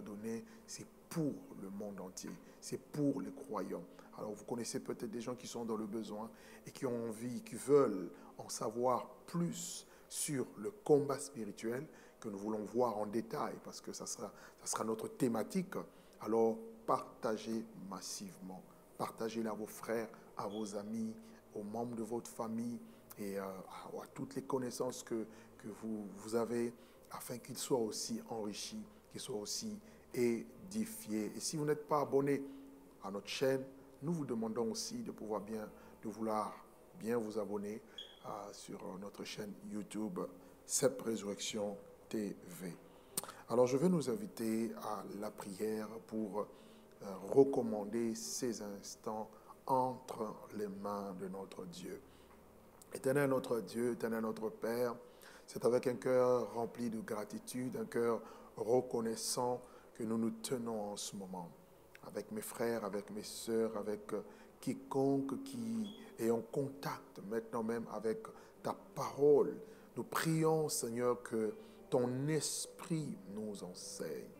donnée, c'est pour le monde entier, c'est pour les croyants. Alors vous connaissez peut-être des gens qui sont dans le besoin et qui ont envie, qui veulent en savoir plus sur le combat spirituel que nous voulons voir en détail parce que ça sera, ça sera notre thématique. Alors partagez massivement. Partagez-le à vos frères, à vos amis, aux membres de votre famille et euh, à, toutes les connaissances que, que vous, vous avez afin qu'ils soient aussi enrichis, qu'ils soient aussi édifiés. Et si vous n'êtes pas abonné à notre chaîne, nous vous demandons aussi de pouvoir bien, de vouloir bien vous abonner euh, sur notre chaîne YouTube, Cette Résurrection TV. Alors je vais nous inviter à la prière pour euh, recommander ces instants entre les mains de notre Dieu. Éternel notre Dieu, éternel notre Père, c'est avec un cœur rempli de gratitude, un cœur reconnaissant que nous nous tenons en ce moment. Avec mes frères, avec mes sœurs, avec euh, quiconque qui est en contact maintenant même avec ta parole. Nous prions, Seigneur, que ton esprit nous enseigne.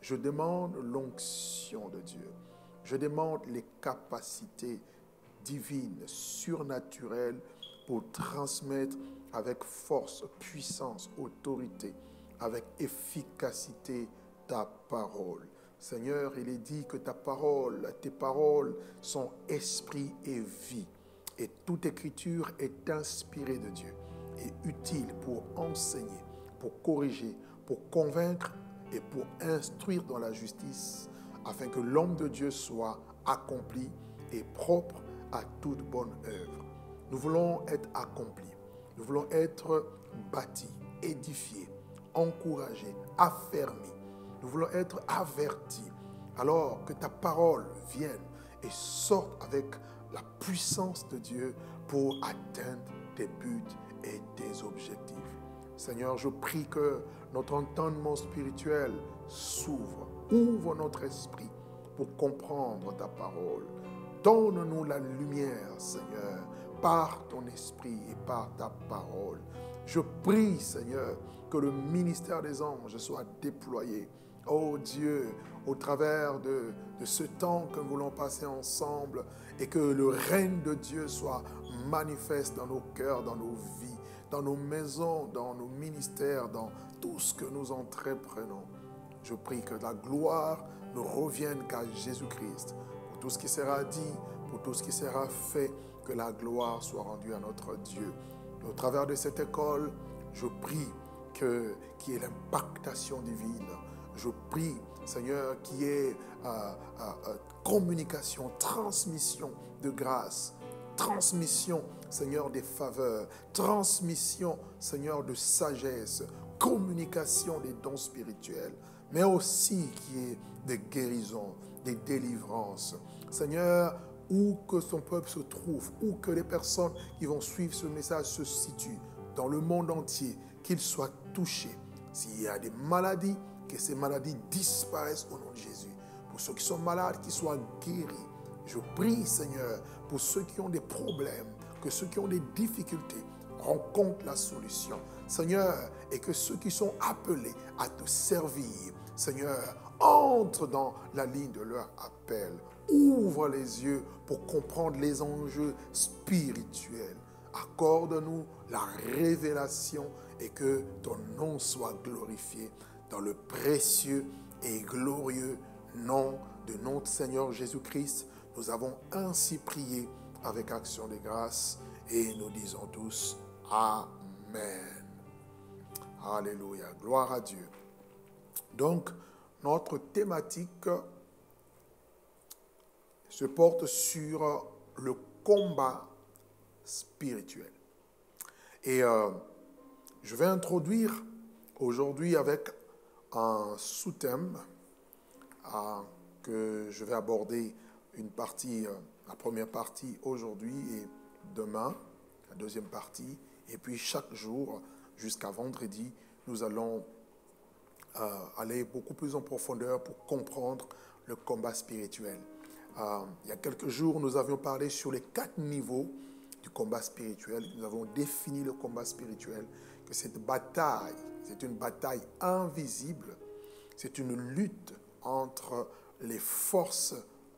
Je demande l'onction de Dieu. Je demande les capacités divines, surnaturelles, pour transmettre avec force, puissance, autorité, avec efficacité ta parole. Seigneur, il est dit que ta parole, tes paroles sont esprit et vie. Et toute écriture est inspirée de Dieu et utile pour enseigner, pour corriger, pour convaincre et pour instruire dans la justice, afin que l'homme de Dieu soit accompli et propre à toute bonne œuvre. Nous voulons être accomplis, nous voulons être bâtis, édifiés, encouragés, affermis. Nous voulons être avertis. Alors que ta parole vienne et sorte avec la puissance de Dieu pour atteindre tes buts et tes objectifs. Seigneur, je prie que notre entendement spirituel s'ouvre, ouvre notre esprit pour comprendre ta parole. Donne-nous la lumière, Seigneur, par ton esprit et par ta parole. Je prie, Seigneur, que le ministère des anges soit déployé. Oh Dieu, au travers de, ce temps que nous voulons passer ensemble et que le règne de Dieu soit manifeste dans nos cœurs, dans nos vies, dans nos maisons, dans nos ministères, dans tout ce que nous entreprenons. Je prie que la gloire ne revienne qu'à Jésus-Christ. Pour tout ce qui sera dit, pour tout ce qui sera fait, que la gloire soit rendue à notre Dieu. Au travers de cette école, je prie qu'il y ait l'impactation divine. Je prie, Seigneur, qu'il y ait euh, euh, euh, communication, transmission de grâce, transmission, Seigneur, des faveurs, transmission, Seigneur, de sagesse, communication des dons spirituels, mais aussi qu'il y ait des guérisons, des délivrances. Seigneur, où que son peuple se trouve, où que les personnes qui vont suivre ce message se situent, dans le monde entier, qu'ils soient touchés. S'il y a des maladies, que ces maladies disparaissent au nom de Jésus. Pour ceux qui sont malades, qu'ils soient guéris. Je prie, Seigneur, pour ceux qui ont des problèmes, que ceux qui ont des difficultés rencontrent la solution. Seigneur, et que ceux qui sont appelés à te servir, Seigneur, entrent dans la ligne de leur appel ouvre les yeux pour comprendre les enjeux spirituels. Accorde-nous la révélation et que ton nom soit glorifié dans le précieux et glorieux nom de notre Seigneur Jésus-Christ. Nous avons ainsi prié avec action de grâce et nous disons tous Amen. Alléluia. Gloire à Dieu. Donc, notre thématique se porte sur le combat spirituel. Et euh, je vais introduire aujourd'hui avec un sous-thème euh, que je vais aborder une partie, euh, la première partie aujourd'hui et demain, la deuxième partie, et puis chaque jour jusqu'à vendredi, nous allons aller beaucoup plus en profondeur pour comprendre le combat spirituel. Euh, il y a quelques jours, nous avions parlé sur les quatre niveaux du combat spirituel. Nous avons défini le combat spirituel, que cette bataille, c'est une bataille invisible C'est une lutte entre les forces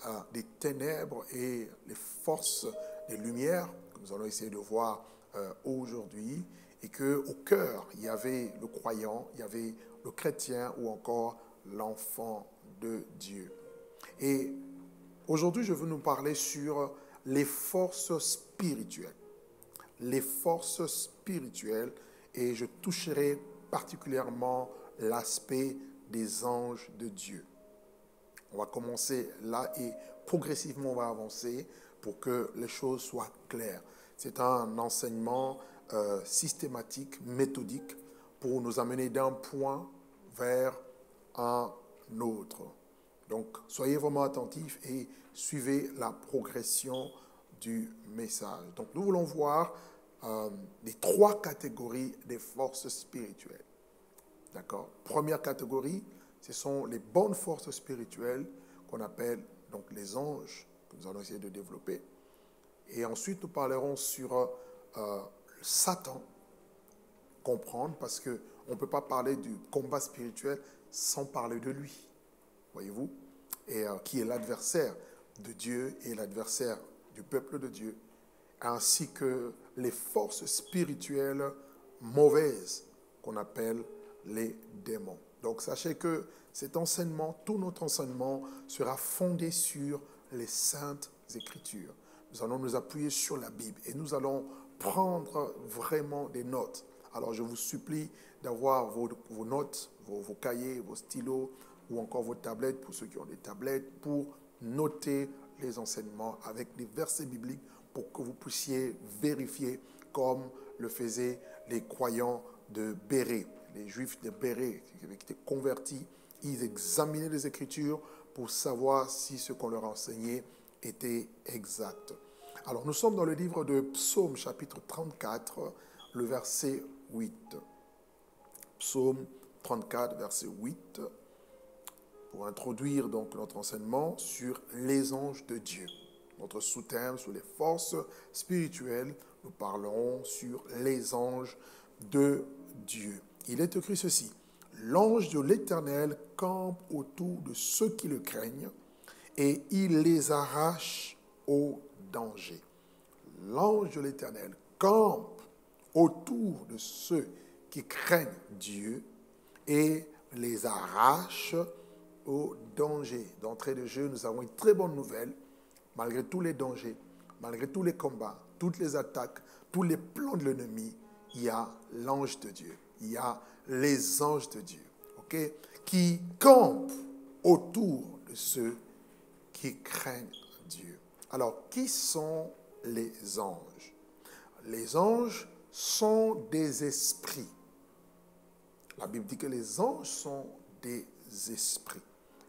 euh, des ténèbres et les forces des lumières que nous allons essayer de voir euh, aujourd'hui et que au cœur il y avait le croyant, il y avait le chrétien ou encore l'enfant de Dieu. Et aujourd'hui, je veux nous parler sur les forces spirituelles. Les forces spirituelles et je toucherai particulièrement l'aspect des anges de Dieu. On va commencer là et progressivement on va avancer pour que les choses soient claires. C'est un enseignement euh, systématique, méthodique, pour nous amener d'un point vers un autre. Donc, soyez vraiment attentifs et suivez la progression du message. Donc, nous voulons voir euh, les trois catégories des forces spirituelles. D'accord? Première catégorie, ce sont les bonnes forces spirituelles qu'on appelle donc les anges, que nous allons essayer de développer. Et ensuite, nous parlerons sur euh, Satan, comprendre, parce qu'on ne peut pas parler du combat spirituel sans parler de lui, voyez-vous, et euh, qui est l'adversaire de Dieu et l'adversaire du peuple de Dieu, ainsi que les forces spirituelles mauvaises qu'on appelle les démons. Donc sachez que cet enseignement, tout notre enseignement sera fondé sur les saintes écritures. Nous allons nous appuyer sur la Bible et nous allons prendre vraiment des notes. Alors je vous supplie d'avoir vos, notes, vos, vos, cahiers, vos stylos ou encore vos tablettes pour ceux qui ont des tablettes pour noter les enseignements avec des versets bibliques pour que vous puissiez vérifier comme le faisaient les croyants de Béret les juifs de Béret qui étaient convertis, ils examinaient les Écritures pour savoir si ce qu'on leur enseignait était exact. Alors nous sommes dans le livre de Psaume chapitre 34, le verset 8. Psaume 34, verset 8, pour introduire donc notre enseignement sur les anges de Dieu. Notre sous-thème sur les forces spirituelles, nous parlerons sur les anges de Dieu il est écrit ceci. L'ange de l'Éternel campe autour de ceux qui le craignent et il les arrache au danger. L'ange de l'Éternel campe autour de ceux qui craignent Dieu et les arrache au danger. D'entrée de jeu, nous avons une très bonne nouvelle. Malgré tous les dangers, malgré tous les combats, toutes les attaques, tous les plans de l'ennemi, il y a l'ange de Dieu il y a les anges de Dieu, qui campent autour de ceux qui craignent Dieu. Alors, qui sont les anges? Les anges sont des esprits. La Bible dit que les anges sont des esprits.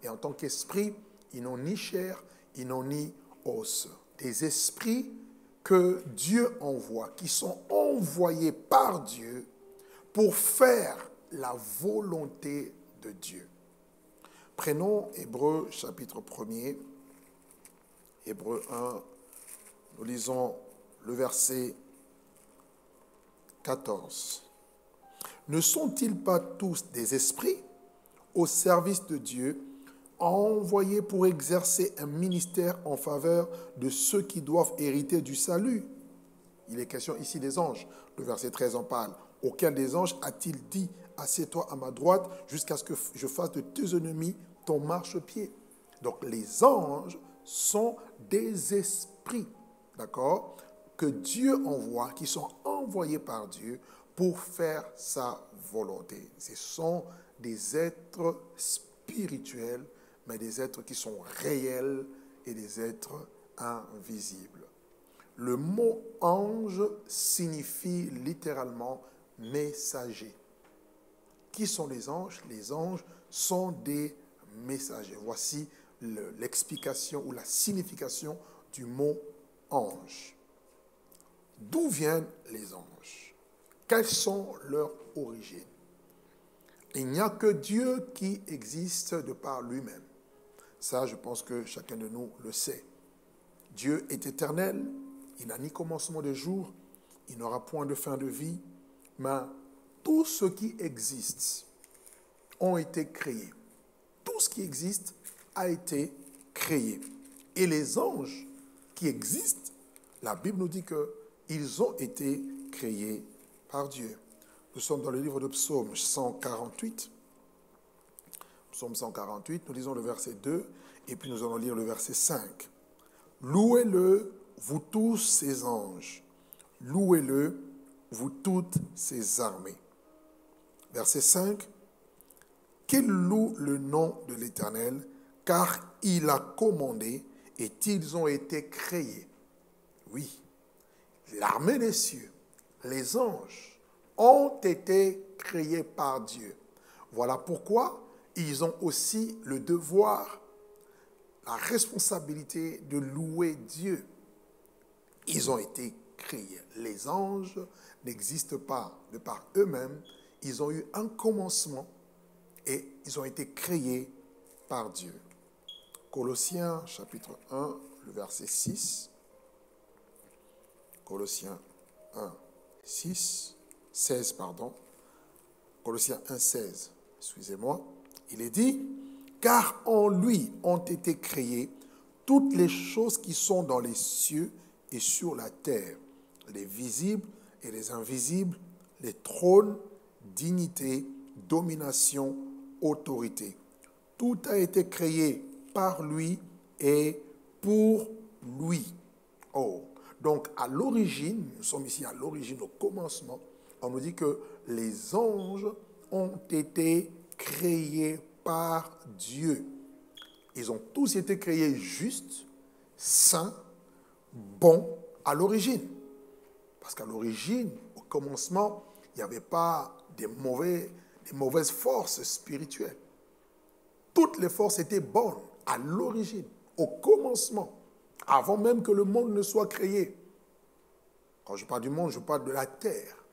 Et en tant qu'esprits, ils n'ont ni chair, ils n'ont ni os. Des esprits que Dieu envoie, qui sont envoyés par Dieu pour faire la volonté de Dieu. Prenons Hébreu chapitre 1er, Hébreu 1, nous lisons le verset 14. Ne sont-ils pas tous des esprits au service de Dieu, envoyés pour exercer un ministère en faveur de ceux qui doivent hériter du salut Il est question ici des anges. Le verset 13 en parle. Aucun des anges a-t-il dit Assieds-toi à ma droite jusqu'à ce que je fasse de tes ennemis ton marchepied. Donc les anges sont des esprits, d'accord, que Dieu envoie, qui sont envoyés par Dieu pour faire sa volonté. Ce sont des êtres spirituels, mais des êtres qui sont réels et des êtres invisibles. Le mot ange signifie littéralement messagers. Qui sont les anges? Les anges sont des messagers. Voici l'explication ou la signification du mot ange. D'où viennent les anges? Quelles sont leurs origines? Il n'y a que Dieu qui existe de par lui-même. Ça, je pense que chacun de nous le sait. Dieu est éternel, il n'a ni commencement de jour, il n'aura point de fin de vie, mais tout ce qui existe ont été créés tout ce qui existe a été créé. Et les anges qui existent, la Bible nous dit qu'ils ont été créés par Dieu. Nous sommes dans le livre de Psaume 148. Psaume 148, nous lisons le verset 2 et puis nous allons lire le verset 5. Louez-le, vous tous ses anges. Louez-le, vous toutes ses armées. Verset 5. Qu'il loue le nom de l'Éternel, car il a commandé et ils ont été créés. Oui, l'armée des cieux, les anges, ont été créés par Dieu. Voilà pourquoi ils ont aussi le devoir, la responsabilité de louer Dieu. Ils ont été créés. Les anges n'existent pas de par eux-mêmes. Ils ont eu un commencement et ils ont été créés par Dieu. Colossiens chapitre 1, le verset 6. Colossiens 1, 6, 16, pardon. Colossiens 1, 16, excusez-moi. Il est dit, car en lui ont été créées toutes les choses qui sont dans les cieux et sur la terre, les visibles et les invisibles, les trônes, dignités, domination, autorité. Tout a été créé par lui et pour lui. Oh, donc à l'origine, nous sommes ici à l'origine, au commencement, on nous dit que les anges ont été créés par Dieu. Ils ont tous été créés justes, saints, bons à l'origine. Parce qu'à l'origine, au commencement, il n'y avait pas des, des mauvaises forces spirituelles. Toutes les forces étaient bonnes à l'origine, au commencement, avant même que le monde ne soit créé. Quand je parle du monde, je parle de la terre.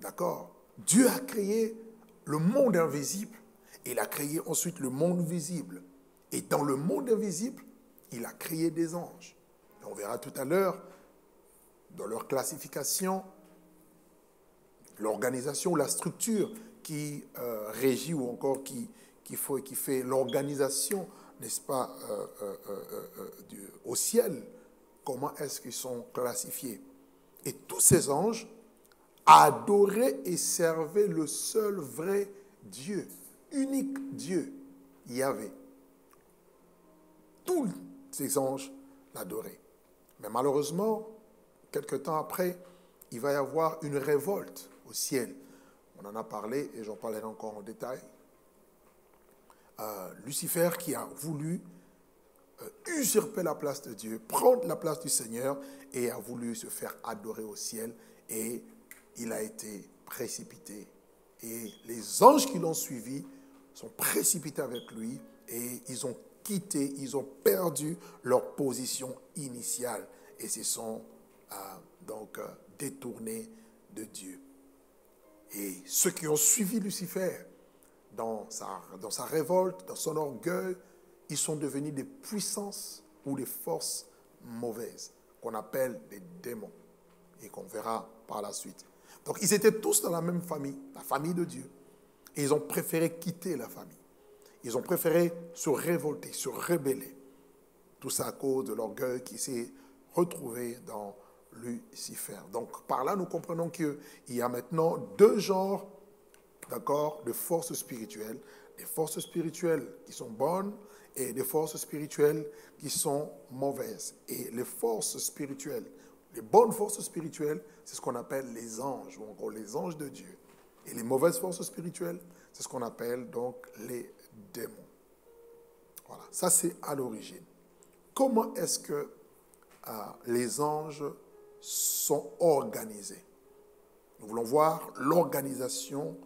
D'accord? Dieu a créé le monde invisible il a créé ensuite le monde visible. Et dans le monde invisible, il a créé des anges. on verra tout à l'heure, dans leur classification, l'organisation, la structure qui euh, régit ou encore qui fait l'organisation n'est-ce pas, euh, euh, euh, au ciel, comment est-ce qu'ils sont classifiés? Et tous ces anges adoraient et servaient le seul vrai Dieu, unique Dieu, Yahvé. Tous ces anges l'adoraient. Mais malheureusement, quelque temps après, il va y avoir une révolte au ciel. On en a parlé et j'en parlerai encore en détail. Lucifer qui a voulu euh, usurper la place de Dieu, prendre la place du Seigneur et a voulu se faire adorer au ciel et il a été précipité. Et les anges qui l'ont suivi sont précipités avec lui et ils ont quitté, ils ont perdu leur position initiale et se sont euh, donc euh, détournés de Dieu. Et ceux qui ont suivi Lucifer, dans sa, dans sa révolte, dans son orgueil, ils sont devenus des puissances ou des forces mauvaises, qu'on appelle des démons, et qu'on verra par la suite. Donc ils étaient tous dans la même famille, la famille de Dieu, et ils ont préféré quitter la famille. Ils ont préféré se révolter, se rebeller. Tout ça à cause de l'orgueil qui s'est retrouvé dans Lucifer. Donc par là, nous comprenons qu'il y a maintenant deux genres d'accord, de forces spirituelles, des forces spirituelles qui sont bonnes et des forces spirituelles qui sont mauvaises. Et les forces spirituelles, les bonnes forces spirituelles, c'est ce qu'on appelle les anges, ou encore les anges de Dieu. Et les mauvaises forces spirituelles, c'est ce qu'on appelle donc les démons. Voilà, ça c'est à l'origine. Comment est-ce que euh, les anges sont organisés? Nous voulons voir l'organisation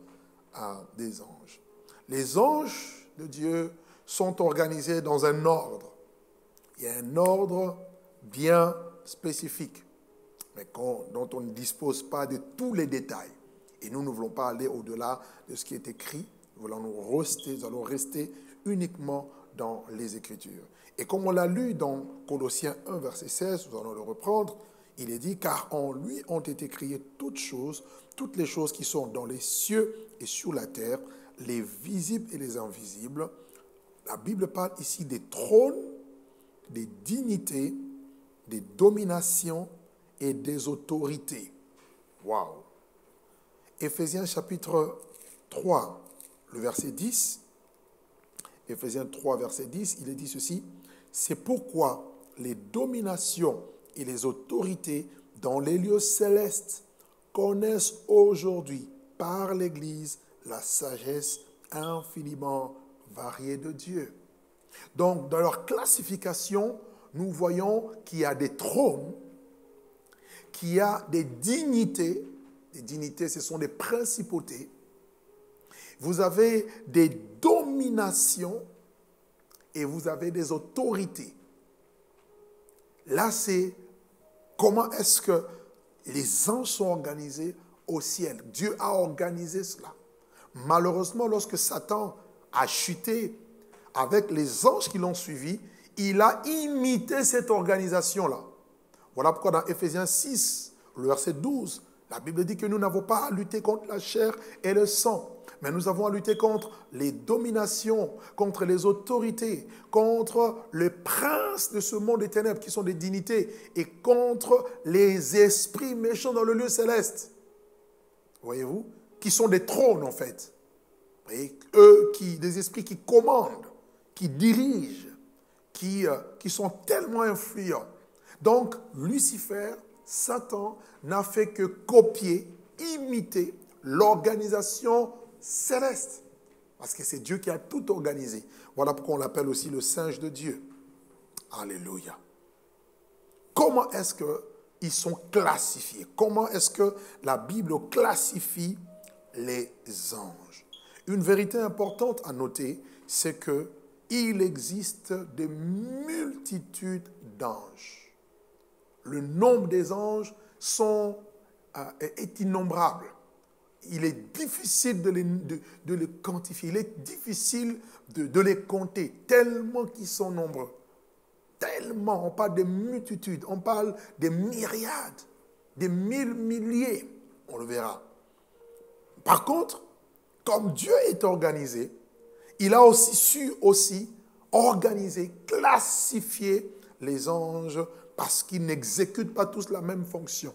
des anges. Les anges de Dieu sont organisés dans un ordre. Il y a un ordre bien spécifique, dont on ne dispose pas de tous les détails. Et nous ne voulons pas aller au-delà de ce qui est écrit. Nous voulons nous rester, nous allons rester uniquement dans les Écritures. Et comme on l'a lu dans Colossiens 1, verset 16, nous allons le reprendre, il est dit, car en lui ont été créées toutes choses, toutes les choses qui sont dans les cieux et sur la terre, les visibles et les invisibles, La Bible parle ici des trônes, des dignités, des dominations et des autorités. Waouh! Éphésiens chapitre 3, le verset 10. Éphésiens 3, verset 10, il est dit ceci. C'est pourquoi les dominations et les autorités dans les lieux célestes connaissent aujourd'hui par l'Église la sagesse infiniment variée de Dieu. Donc, dans leur classification, nous voyons qu'il y a des trônes, qu'il y a des dignités. Les dignités, ce sont des principautés. Vous avez des dominations et vous avez des autorités. Là, c'est comment est-ce que les anges sont organisés au ciel. Dieu a organisé cela. Malheureusement, lorsque Satan a chuté avec les anges qui l'ont suivi, il a imité cette organisation-là. Voilà pourquoi dans Ephésiens 6, le verset 12, la Bible dit que nous n'avons pas à lutter contre la chair et le sang, mais nous avons à lutter contre les dominations, contre les autorités, contre les princes de ce monde des ténèbres qui sont des dignités et contre les esprits méchants dans le lieu céleste. Voyez-vous? Qui sont des trônes en fait. Et eux, qui, des esprits qui commandent, qui dirigent, qui, euh, qui sont tellement influents. Donc, Lucifer, Satan, n'a fait que copier, imiter l'organisation céleste. Parce que c'est Dieu qui a tout organisé. Voilà pourquoi on l'appelle aussi le singe de Dieu. Alléluia. Comment est-ce qu'ils sont classifiés? Comment est-ce que la Bible classifie les anges? Une vérité importante à noter, c'est que il existe des multitudes d'anges. Le nombre des anges euh, est innombrable. Il est difficile de les, quantifier, il est difficile de, de les compter, tellement qu'ils sont nombreux. Tellement, on parle de multitudes, on parle des myriades, des mille milliers, on le verra. Par contre, comme Dieu est organisé, il a aussi su aussi organiser, classifier les anges parce qu'ils n'exécutent pas tous la même fonction.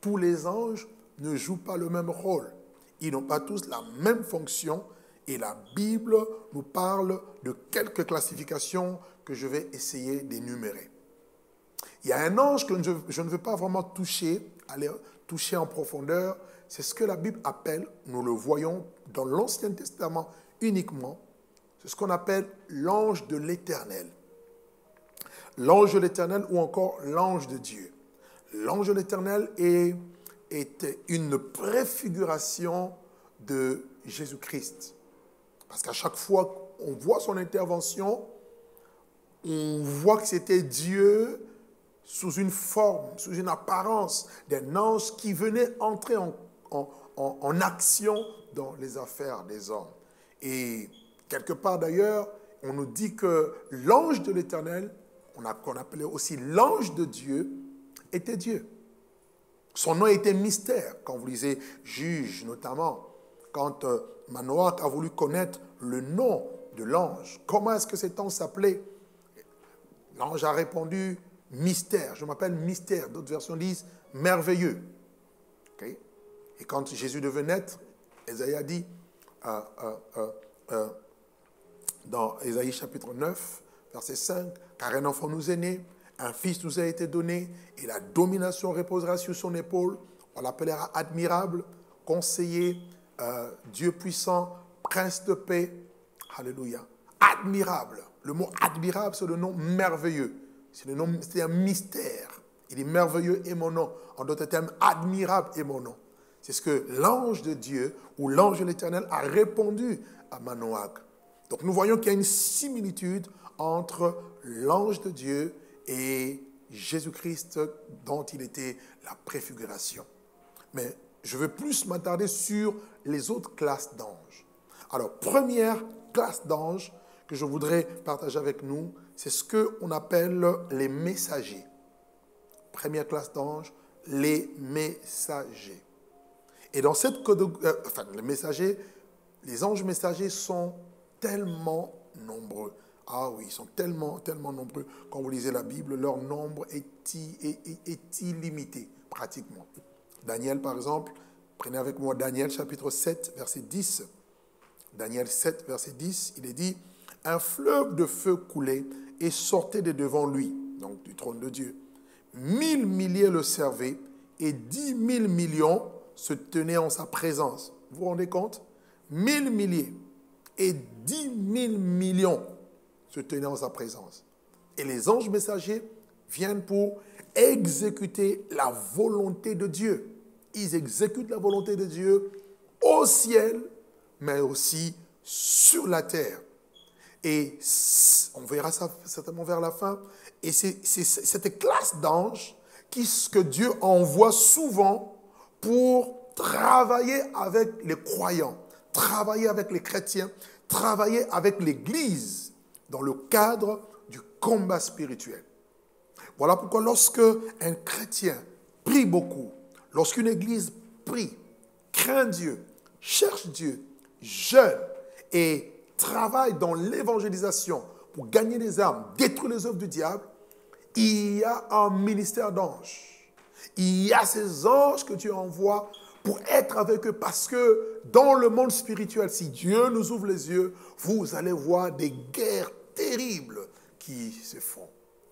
Pour les anges, ne jouent pas le même rôle. Ils n'ont pas tous la même fonction et la Bible nous parle de quelques classifications que je vais essayer d'énumérer. Il y a un ange que je, ne veux pas vraiment toucher, aller toucher en profondeur. C'est ce que la Bible appelle, nous le voyons dans l'Ancien Testament uniquement, c'est ce qu'on appelle l'ange de l'Éternel. L'ange de l'Éternel ou encore l'ange de Dieu. L'ange de l'Éternel est une préfiguration de Jésus-Christ. Parce qu'à chaque fois qu'on voit son intervention, on voit que c'était Dieu sous une forme, sous une apparence d'un ange qui venait entrer en, en, action dans les affaires des hommes. Et quelque part d'ailleurs, on nous dit que l'ange de l'Éternel, qu'on appelait aussi l'ange de Dieu, était Dieu. Son nom était mystère. Quand vous lisez Juge notamment, quand euh, Manoach a voulu connaître le nom de l'ange, comment est-ce que cet ange s'appelait L'ange a répondu mystère. Je m'appelle mystère. D'autres versions disent merveilleux. Et quand Jésus devait naître, Esaïe a dit, euh, euh, dans Esaïe chapitre 9, verset 5, car un enfant nous est né, un fils nous a été donné et la domination reposera sur son épaule. On l'appellera admirable, conseiller, euh, Dieu puissant, prince de paix. Alléluia. Admirable. Le mot admirable, c'est le nom merveilleux. C'est le nom, c'est un mystère. Il est merveilleux et mon nom. En d'autres termes, admirable est mon nom. C'est ce que l'ange de Dieu ou l'ange de l'Éternel a répondu à Manoach. Donc nous voyons qu'il y a une similitude entre l'ange de Dieu et Jésus-Christ dont il était la préfiguration. Mais je veux plus m'attarder sur les autres classes d'anges. Alors, première classe d'anges que je voudrais partager avec nous, c'est ce qu'on appelle les messagers. Première classe d'anges, les messagers. Et dans cette... Euh, enfin, les messagers, les anges messagers sont tellement nombreux. Ah oui, ils sont tellement, tellement nombreux. Quand vous lisez la Bible, leur nombre est, est illimité, pratiquement. Daniel, par exemple, prenez avec moi Daniel chapitre 7, verset 10. Daniel 7, verset 10, il est dit, un fleuve de feu coulait et sortait de devant lui, donc du trône de Dieu. Mille milliers le servaient et dix mille millions se tenaient en sa présence. Vous vous rendez compte? Mille milliers et dix mille millions se tenaient en sa présence. Et les anges messagers viennent pour exécuter la volonté de Dieu. Ils exécutent la volonté de Dieu au ciel, mais aussi sur la terre. Et on verra ça certainement vers la fin. Et c'est cette classe d'anges que Dieu envoie souvent pour travailler avec les croyants, travailler avec les chrétiens, travailler avec l'Église dans le cadre du combat spirituel. Voilà pourquoi lorsque un chrétien prie beaucoup, lorsqu'une Église prie, craint Dieu, cherche Dieu, jeûne et travaille dans l'évangélisation pour gagner des âmes, détruire les œuvres du diable, il y a un ministère d'anges. Il y a ces anges que Dieu envoie pour être avec eux parce que dans le monde spirituel, si Dieu nous ouvre les yeux, vous allez voir des guerres terribles qui se font.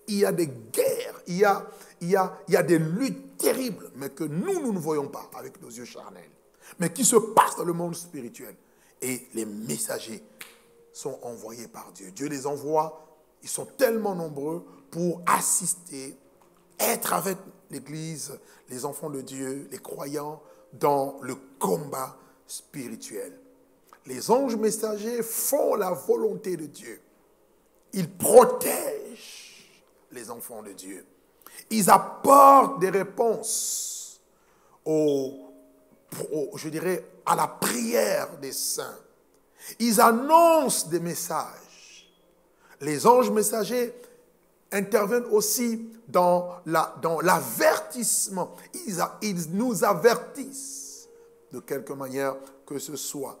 Il y a des guerres, il y a, il y a, il y a des luttes terribles, mais que nous, nous ne voyons pas avec nos yeux charnels, mais qui se passent dans le monde spirituel. Et les messagers sont envoyés par Dieu. Dieu les envoie, ils sont tellement nombreux pour assister, être avec l'Église, les enfants de Dieu, les croyants, dans le combat spirituel. Les anges messagers font la volonté de Dieu. Ils protègent les enfants de Dieu. Ils apportent des réponses je dirais, à la prière des saints. Ils annoncent des messages. Les anges messagers interviennent aussi dans l'avertissement. La, ils, ils nous avertissent de quelque manière que ce soit.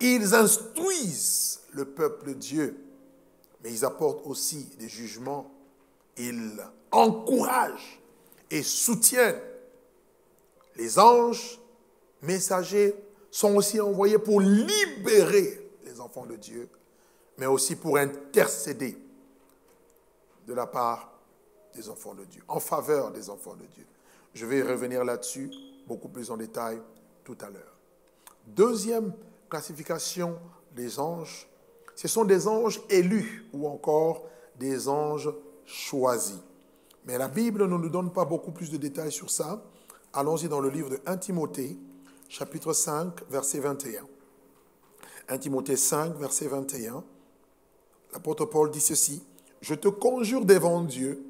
Ils instruisent le peuple de Dieu, mais ils apportent aussi des jugements. Ils encouragent et soutiennent. Les anges messagers sont aussi envoyés pour libérer les enfants de Dieu, mais aussi pour intercéder de la part des enfants de Dieu, en faveur des enfants de Dieu. Je vais revenir là-dessus beaucoup plus en détail tout à l'heure. Deuxième classification des anges, ce sont des anges élus ou encore des anges choisis. Mais la Bible ne nous donne pas beaucoup plus de détails sur ça. Allons-y dans le livre de 1 Timothée, chapitre 5, verset 21. 1 Timothée 5, verset 21. L'apôtre Paul dit ceci je te conjure devant Dieu,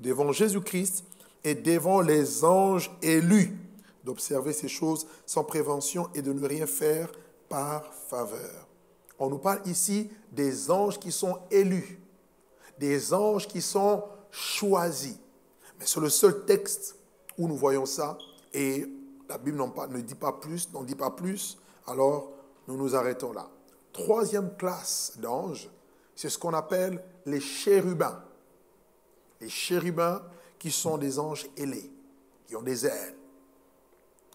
devant Jésus-Christ et devant les anges élus d'observer ces choses sans prévention et de ne rien faire par faveur. On nous parle ici des anges qui sont élus, des anges qui sont choisis. Mais c'est le seul texte où nous voyons ça et la Bible ne dit pas plus, n'en dit pas plus, alors nous nous arrêtons là. Troisième classe d'anges, c'est ce qu'on appelle les chérubins. Les chérubins qui sont des anges ailés, qui ont des ailes.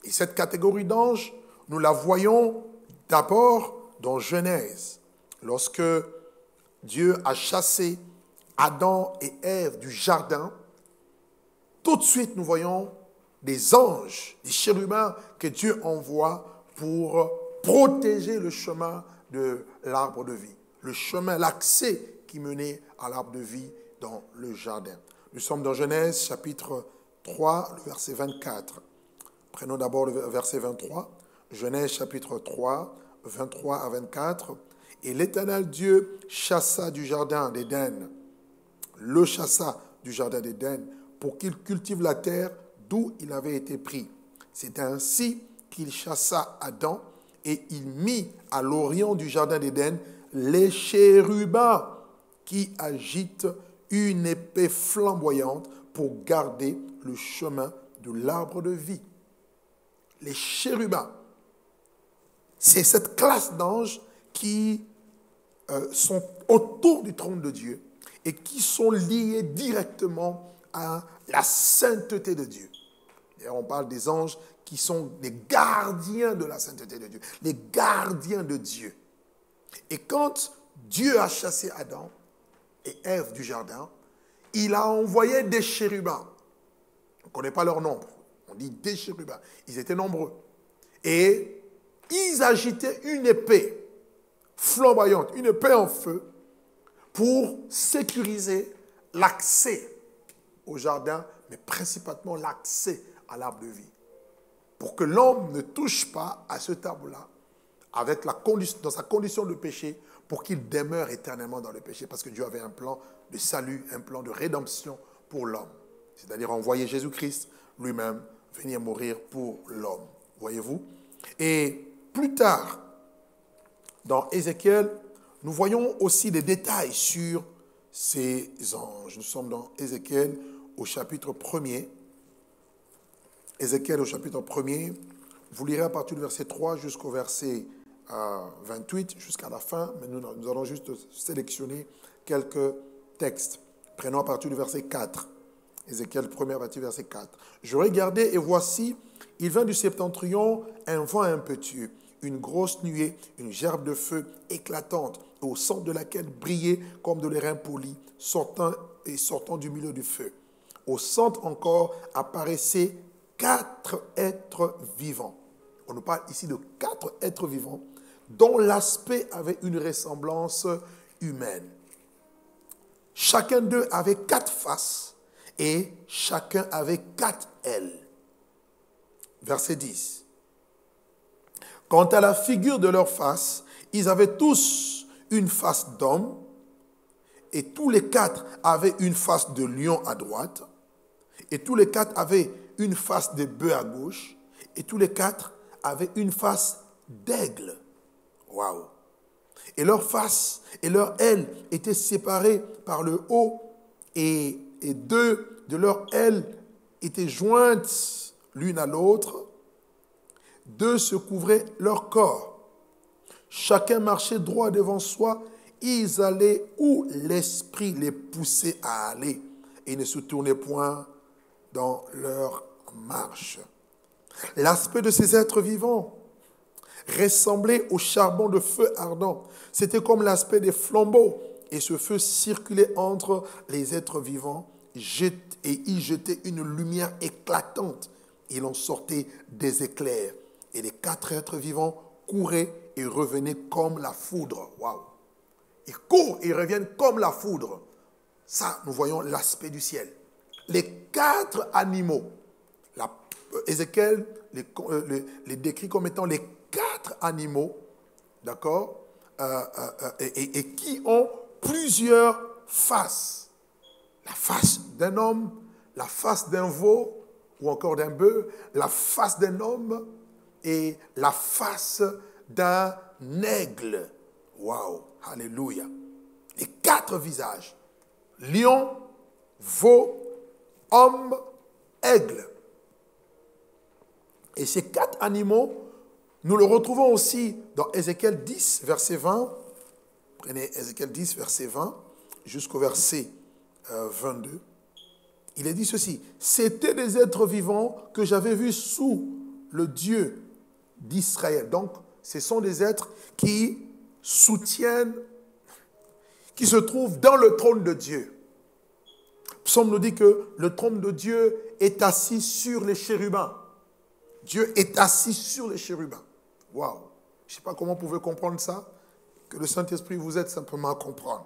Et cette catégorie d'anges, nous la voyons d'abord dans Genèse, lorsque Dieu a chassé Adam et Ève du jardin. Tout de suite, nous voyons des anges, des chérubins que Dieu envoie pour protéger le chemin de l'arbre de vie le chemin, l'accès qui menait à l'arbre de vie dans le jardin. Nous sommes dans Genèse chapitre 3, le verset 24. Prenons d'abord le verset 23. Genèse chapitre 3, 23 à 24. Et l'Éternel Dieu chassa du jardin d'Éden, le chassa du jardin d'Éden pour qu'il cultive la terre d'où il avait été pris. C'est ainsi qu'il chassa Adam et il mit à l'orient du jardin d'Éden les chérubins qui agitent une épée flamboyante pour garder le chemin de l'arbre de vie. Les chérubins, c'est cette classe d'anges qui euh, sont autour du trône de Dieu et qui sont liés directement à la sainteté de Dieu. Et on parle des anges qui sont les gardiens de la sainteté de Dieu, les gardiens de Dieu. Et quand Dieu a chassé Adam et Ève du jardin, il a envoyé des chérubins. On ne connaît pas leur nombre. On dit des chérubins. Ils étaient nombreux. Et ils agitaient une épée flamboyante, une épée en feu, pour sécuriser l'accès au jardin, mais principalement l'accès à l'arbre de vie. Pour que l'homme ne touche pas à ce tableau-là, dans sa condition de péché, pour qu'il demeure éternellement dans le péché, parce que Dieu avait un plan de salut, un plan de rédemption pour l'homme. C'est-à-dire envoyer Jésus-Christ lui-même venir mourir pour l'homme. Voyez-vous? Et plus tard, dans Ézéchiel, nous voyons aussi des détails sur ces anges. Nous sommes dans Ézéchiel au chapitre 1er. Ézéchiel au chapitre 1er. Vous lirez à partir du verset 3 jusqu'au verset 28, euh, jusqu'à la fin, mais nous, allons juste sélectionner quelques textes. Prenons à partir du verset 4. Ézéchiel 1er, partir verset 4. Je regardais et voici, il vint du septentrion un vent impétueux une grosse nuée, une gerbe de feu éclatante, au centre de laquelle brillait comme de l'airain poli, sortant et sortant du milieu du feu. Au centre encore apparaissaient quatre êtres vivants. On nous parle ici de quatre êtres vivants dont l'aspect avait une ressemblance humaine. Chacun d'eux avait quatre faces et chacun avait quatre ailes. Verset 10. Quant à la figure de leur face, ils avaient tous une face d'homme, et tous les quatre avaient une face de lion à droite, et tous les quatre avaient une face de bœuf à gauche, et tous les quatre avaient une face d'aigle. Waouh! Et leur face et leur aile étaient séparées par le haut, et, et deux de leurs ailes étaient jointes l'une à l'autre, deux se couvraient leur corps. Chacun marchait droit devant soi. Ils allaient où l'Esprit les poussait à aller et ne se tournaient point dans leur marche. L'aspect de ces êtres vivants ressemblait au charbon de feu ardent. C'était comme l'aspect des flambeaux. Et ce feu circulait entre les êtres vivants et y jetait une lumière éclatante. Il en sortait des éclairs et les quatre êtres vivants couraient et revenaient comme la foudre. Waouh! Ils courent et reviennent comme la foudre. Ça, nous voyons l'aspect du ciel. Les quatre animaux, la, Ézéchiel les, euh, décrit comme étant les quatre animaux, d'accord, euh, euh, et, et qui ont plusieurs faces. La face d'un homme, la face d'un veau ou encore d'un bœuf, la face d'un homme, et la face d'un aigle. Waouh, alléluia. Les quatre visages. Lion, veau, homme, aigle. Et ces quatre animaux, nous le retrouvons aussi dans Ézéchiel 10, verset 20. Prenez Ézéchiel 10, verset 20, jusqu'au verset 22. Euh, Il est dit ceci, c'était des êtres vivants que j'avais vus sous le Dieu d'Israël. Donc, ce sont des êtres qui soutiennent, qui se trouvent dans le trône de Dieu. Psaume nous dit que le trône de Dieu est assis sur les chérubins. Dieu est assis sur les chérubins. Waouh! Je ne sais pas comment vous pouvez comprendre ça. Que le Saint-Esprit vous aide simplement à comprendre.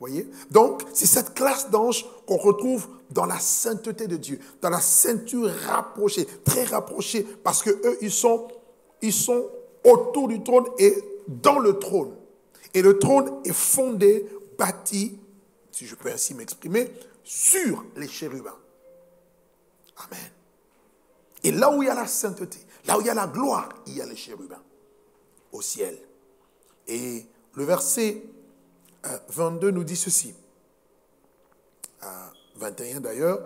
Voyez? Donc, c'est cette classe d'anges qu'on retrouve dans la sainteté de Dieu, dans la ceinture rapprochée, très rapprochée, parce que eux, ils sont ils sont autour du trône et dans le trône. Et le trône est fondé, bâti, si je peux ainsi m'exprimer, sur les chérubins. Amen. Et là où il y a la sainteté, là où il y a la gloire, il y a les chérubins au ciel. Et le verset 22 euh, nous dit ceci. 21 d'ailleurs,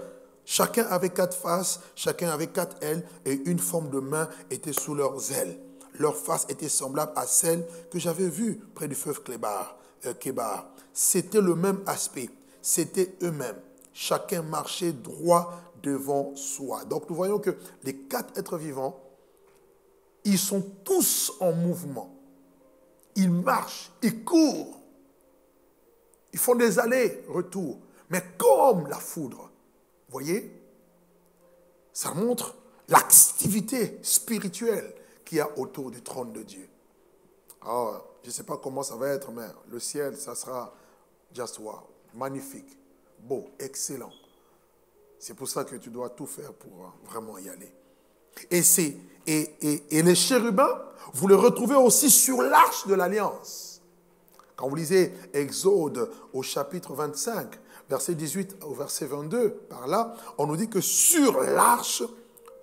Chacun avait quatre faces, chacun avait quatre ailes, et une forme de main était sous leurs ailes. Leur face était semblable à celle que j'avais vue près du fleuve Clébar, euh, Kébar. C'était le même aspect. C'était eux-mêmes. Chacun marchait droit devant soi. Donc nous voyons que les quatre êtres vivants, ils sont tous en mouvement. Ils marchent, ils courent. Ils font des allers-retours. Mais comme la foudre. Voyez Ça montre l'activité spirituelle qu'il y a autour du trône de Dieu. Alors, je ne sais pas comment ça va être, mais le ciel, ça sera just wow, magnifique, beau, excellent. C'est pour ça que tu dois tout faire pour euh, vraiment y aller. Et, et, et, et les chérubins, vous les retrouvez aussi sur l'arche de l'alliance. Quand vous lisez Exode au chapitre 25, verset 18 au verset 22, par là, on nous dit que sur l'arche,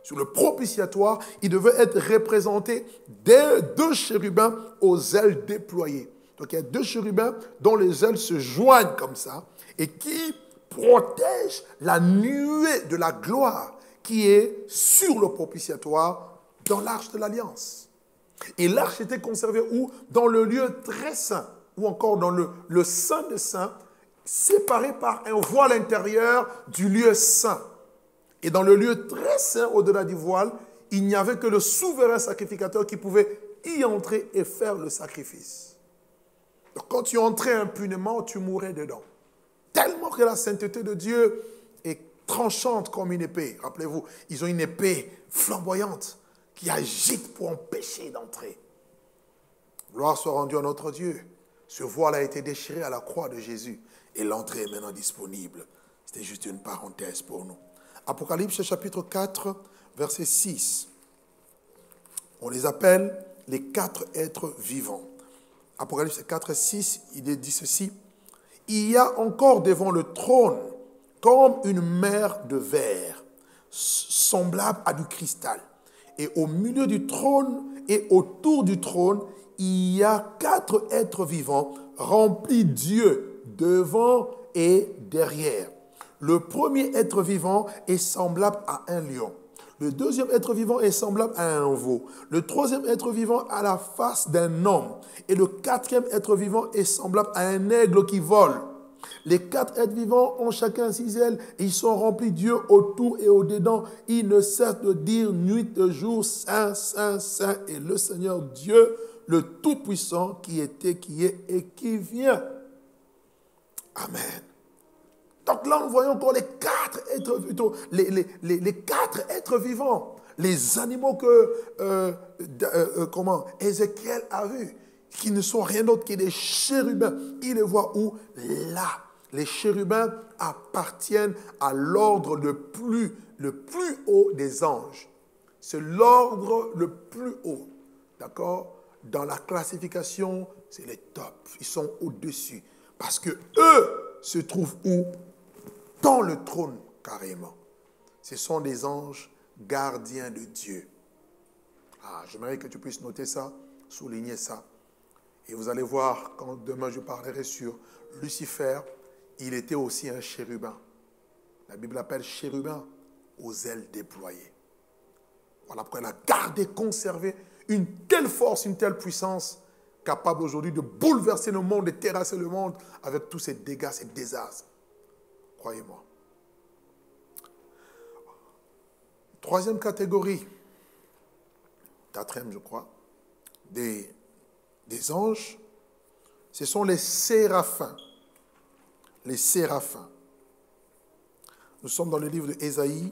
sur le propitiatoire, il devait être représenté deux chérubins aux ailes déployées. Donc il y a deux chérubins dont les ailes se joignent comme ça et qui protègent la nuée de la gloire qui est sur le propitiatoire dans l'arche de l'alliance. Et l'arche était conservée où? Dans le lieu très saint, ou encore dans le, le saint des saints, séparé par un voile intérieur du lieu saint. Et dans le lieu très saint, au-delà du voile, il n'y avait que le souverain sacrificateur qui pouvait y entrer et faire le sacrifice. Donc quand tu entrais impunément, tu mourais dedans. Tellement que la sainteté de Dieu est tranchante comme une épée. Rappelez-vous, ils ont une épée flamboyante qui agite pour empêcher d'entrer. Gloire soit rendue à notre Dieu. Ce voile a été déchiré à la croix de Jésus et l'entrée est maintenant disponible. C'était juste une parenthèse pour nous. Apocalypse chapitre 4, verset 6. On les appelle les quatre êtres vivants. Apocalypse 4, 6, il dit ceci. Il y a encore devant le trône comme une mer de verre, semblable à du cristal. Et au milieu du trône et autour du trône, il y a quatre êtres vivants remplis Dieu devant et derrière. Le premier être vivant est semblable à un lion. Le deuxième être vivant est semblable à un veau. Le troisième être vivant a la face d'un homme. Et le quatrième être vivant est semblable à un aigle qui vole. Les quatre êtres vivants ont chacun six ailes et ils sont remplis Dieu autour et au-dedans. Ils ne cessent de dire nuit et jour, Saint, Saint, Saint est le Seigneur Dieu, le Tout-Puissant qui était, qui est et qui vient. Amen. Donc là, nous voyons encore les quatre êtres, les, les, quatre êtres vivants, les animaux que euh, euh, euh, comment Ézéchiel a vus, qui ne sont rien d'autre que des chérubins. Il les voit où? Là. Les chérubins appartiennent à l'ordre le plus, le plus haut des anges. C'est l'ordre le plus haut. D'accord? Dans la classification, c'est les tops. Ils sont au-dessus. Parce que eux se trouvent où? Dans le trône, carrément. Ce sont des anges gardiens de Dieu. Ah, j'aimerais que tu puisses noter ça, souligner ça. Et vous allez voir, quand demain je parlerai sur Lucifer, il était aussi un chérubin. La Bible l'appelle chérubin aux ailes déployées. Voilà pourquoi il a gardé, conservé une telle force, une telle puissance capable aujourd'hui de bouleverser le monde, de terrasser le monde avec tous ces dégâts, ces désastres. Croyez-moi. Troisième catégorie, quatrième je crois, des, anges, ce sont les séraphins. Les séraphins. Nous sommes dans le livre de Ésaïe,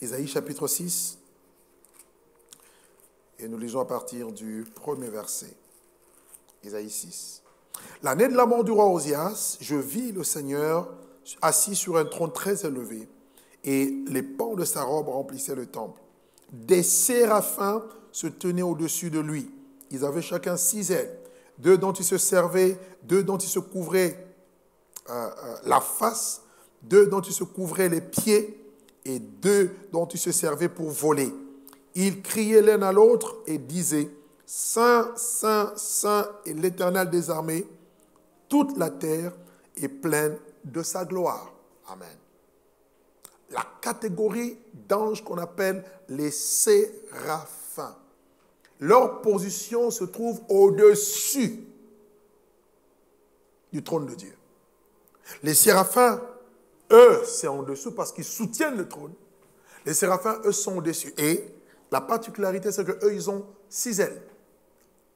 Ésaïe chapitre 6, et nous lisons à partir du premier verset. Isaïe 6. L'année de la mort du roi Osias, je vis le Seigneur assis sur un trône très élevé, et les pans de sa robe remplissaient le temple. Des séraphins se tenaient au-dessus de lui. Ils avaient chacun six ailes, deux dont ils se servaient, deux dont ils se couvraient euh, euh, la face, deux dont ils se couvraient les pieds, et deux dont ils se servaient pour voler. Ils criaient l'un à l'autre et disaient, Saint, Saint, Saint est l'Éternel des armées, toute la terre est pleine de sa gloire. Amen. La catégorie d'anges qu'on appelle les séraphins. leur position se trouve au-dessus du trône de Dieu. Les séraphins, eux, c'est en dessous parce qu'ils soutiennent le trône. Les séraphins, eux, sont au-dessus. Et la particularité, c'est qu'eux, ils ont six ailes.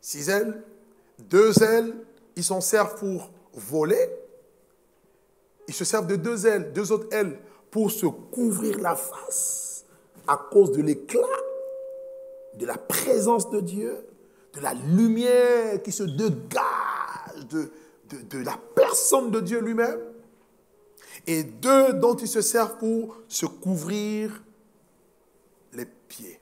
Six ailes, deux ailes, ils s'en servent pour voler. Ils se servent de deux ailes, deux autres ailes pour se couvrir la face à cause de l'éclat, de la présence de Dieu, de la lumière qui se dégage de, la personne de Dieu lui-même. Et deux dont ils se servent pour se couvrir les pieds.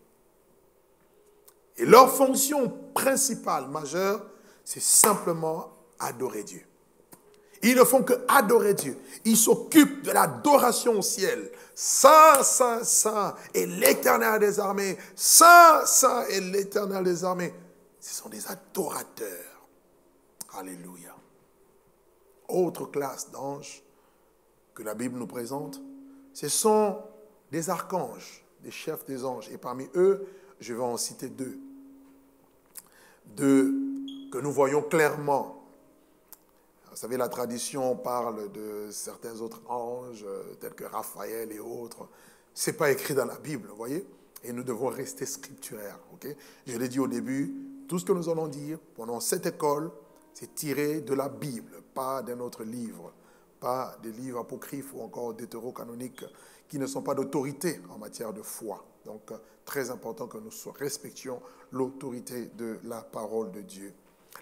Et leur fonction principale, majeure, c'est simplement adorer Dieu. Ils ne font que adorer Dieu. Ils s'occupent de l'adoration au ciel. Saint, Saint, Saint est l'éternel des armées. Saint, Saint est l'éternel des armées. Ce sont des adorateurs. Alléluia. Autre classe d'anges que la Bible nous présente, ce sont des archanges, des chefs des anges. Et parmi eux, je vais en citer deux. Que nous voyons clairement vous savez, la tradition parle de certains autres anges, euh, tels que Raphaël et autres. Ce n'est pas écrit dans la Bible, vous voyez? Et nous devons rester scripturaires, ok? Je l'ai dit au début, tout ce que nous allons dire pendant cette école, c'est tiré de la Bible, pas d'un autre livre, pas des livres apocryphes ou encore d'hétérocanoniques qui ne sont pas d'autorité en matière de foi. Donc, très important que nous respections l'autorité de la parole de Dieu.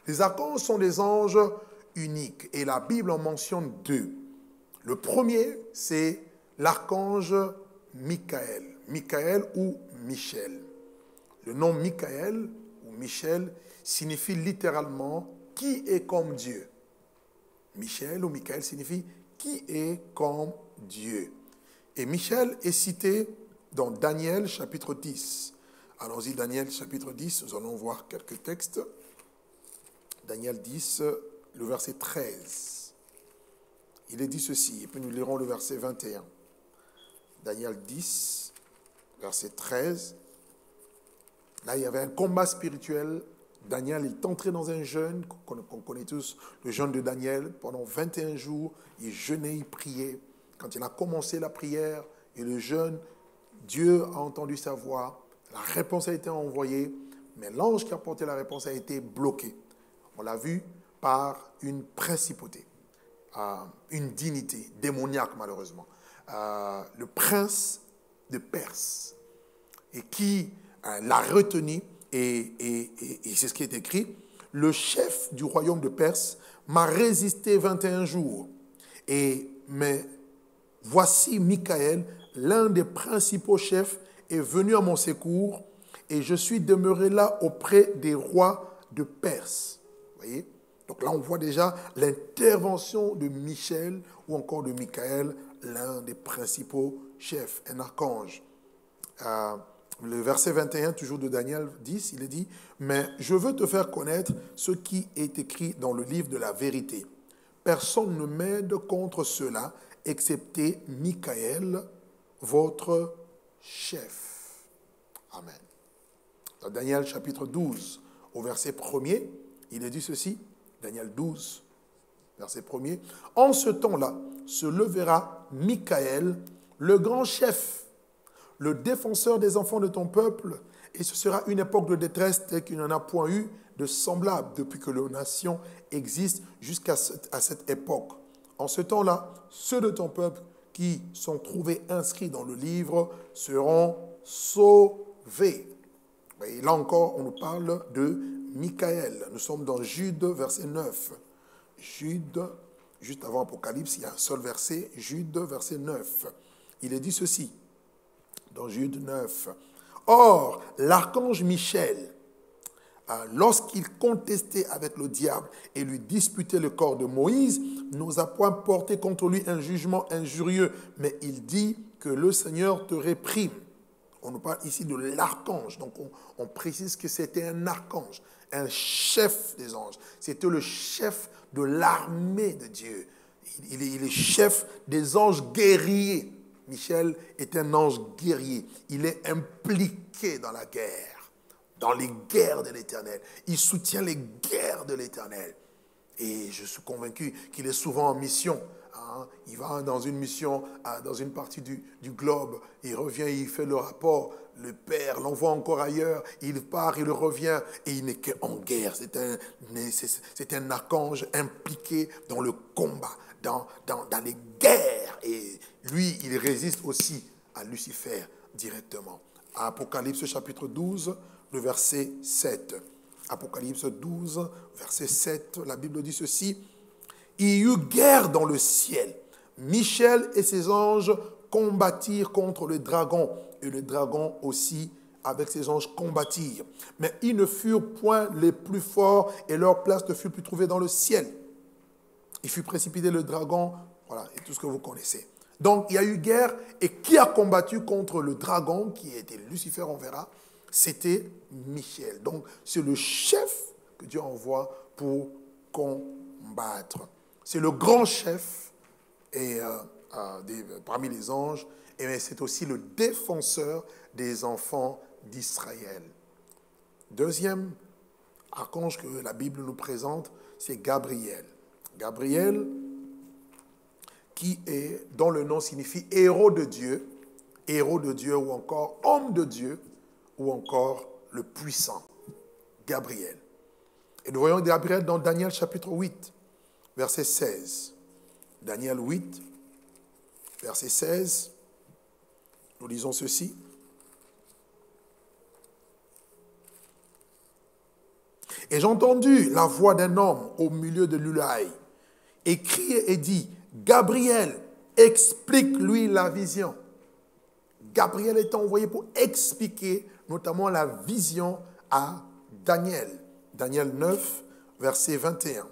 Les archanges sont des anges unique. Et la Bible en mentionne deux. Le premier, c'est l'archange Michael. Michael ou Michel. Le nom Michael ou Michel signifie littéralement qui est comme Dieu. Michel ou Michael signifie qui est comme Dieu. Et Michel est cité dans Daniel chapitre 10. Allons-y, Daniel chapitre 10, nous allons voir quelques textes. Daniel 10, le verset 13. Il est dit ceci, et puis nous lirons le verset 21. Daniel 10, verset 13. Là, il y avait un combat spirituel. Daniel est entré dans un jeûne, qu'on connaît tous, le jeûne de Daniel. Pendant 21 jours, il jeûnait, il priait. Quand il a commencé la prière et le jeûne, Dieu a entendu sa voix. La réponse a été envoyée, mais l'ange qui a porté la réponse a été bloqué. On l'a vu, par une principauté, euh, une dignité démoniaque malheureusement, euh, le prince de Perse, et qui euh, l'a retenu, et, c'est ce qui est écrit, le chef du royaume de Perse m'a résisté 21 jours, et mais voici Michael, l'un des principaux chefs, est venu à mon secours, et je suis demeuré là auprès des rois de Perse. Vous voyez? Donc là, on voit déjà l'intervention de Michel ou encore de Michael, l'un des principaux chefs, un archange. Euh, le verset 21, toujours de Daniel 10, il dit, mais je veux te faire connaître ce qui est écrit dans le livre de la vérité. Personne ne m'aide contre cela, excepté Michael, votre chef. Amen. Dans Daniel chapitre 12, au verset 1er, il est dit ceci, Daniel 12, verset 1er. En ce temps-là se levera Michael, le grand chef, le défenseur des enfants de ton peuple, et ce sera une époque de détresse telle qu'il n'y en a point eu de semblable depuis que la nation existe jusqu'à cette époque. En ce temps-là, ceux de ton peuple qui sont trouvés inscrits dans le livre seront sauvés. Et là encore, on nous parle de Michael. Nous sommes dans Jude, verset 9. Jude, juste avant Apocalypse, il y a un seul verset, Jude, verset 9. Il est dit ceci, dans Jude 9. Or, l'archange Michel, lorsqu'il contestait avec le diable et lui disputait le corps de Moïse, n'osa point porter contre lui un jugement injurieux, mais il dit que le Seigneur te réprime. On nous parle ici de l'archange, donc on, précise que c'était un archange un chef des anges. C'était le chef de l'armée de Dieu. Il est, chef des anges guerriers. Michel est un ange guerrier. Il est impliqué dans la guerre. Dans les guerres de l'Éternel. Il soutient les guerres de l'Éternel. Et je suis convaincu qu'il est souvent en mission. Hein. Il va dans une mission, dans une partie du, globe, il revient, il fait le rapport, le Père l'envoie encore ailleurs, il part, il revient, et il n'est qu'en guerre. C'est un, c'est un archange impliqué dans le combat, dans, dans, dans les guerres. Et lui, il résiste aussi à Lucifer directement. Apocalypse chapitre 12, verset 7. Apocalypse 12, verset 7, la Bible dit ceci. Il y eut guerre dans le ciel. Michel et ses anges combattirent contre le dragon, et le dragon aussi avec ses anges combattirent. Mais ils ne furent point les plus forts, et leur place ne fut plus trouvée dans le ciel. Il fut précipité le dragon, voilà, et tout ce que vous connaissez. Donc il y a eu guerre, et qui a combattu contre le dragon, qui était Lucifer, on verra, c'était Michel. Donc c'est le chef que Dieu envoie pour combattre. C'est le grand chef et, euh, euh, parmi les anges, et c'est aussi le défenseur des enfants d'Israël. Deuxième archange que la Bible nous présente, c'est Gabriel. Gabriel, qui est, dont le nom signifie héros de Dieu, héros de Dieu ou encore homme de Dieu, ou encore le puissant, Gabriel. Et nous voyons Gabriel dans Daniel chapitre 8, verset 16. Daniel 8, verset 16. Nous lisons ceci. Et j'ai entendu la voix d'un homme au milieu de l'Ulaï et crier et dit, Gabriel, explique-lui la vision. Gabriel est envoyé pour expliquer notamment la vision à Daniel. Daniel 9, verset 21.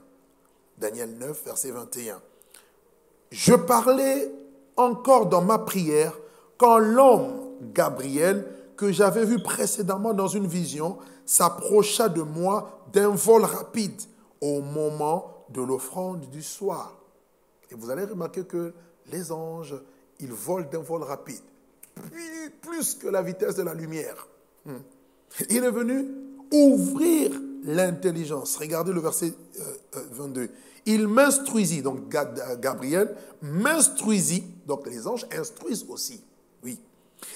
Daniel 9, verset 21. Je parlais encore dans ma prière quand l'homme Gabriel, que j'avais vu précédemment dans une vision, s'approcha de moi d'un vol rapide au moment de l'offrande du soir. Et vous allez remarquer que les anges, ils volent d'un vol rapide, plus que la vitesse de la lumière. Il est venu ouvrir l'intelligence. Regardez le verset 22. Euh, euh, Il m'instruisit, donc Gabriel m'instruisit, donc les anges instruisent aussi, oui,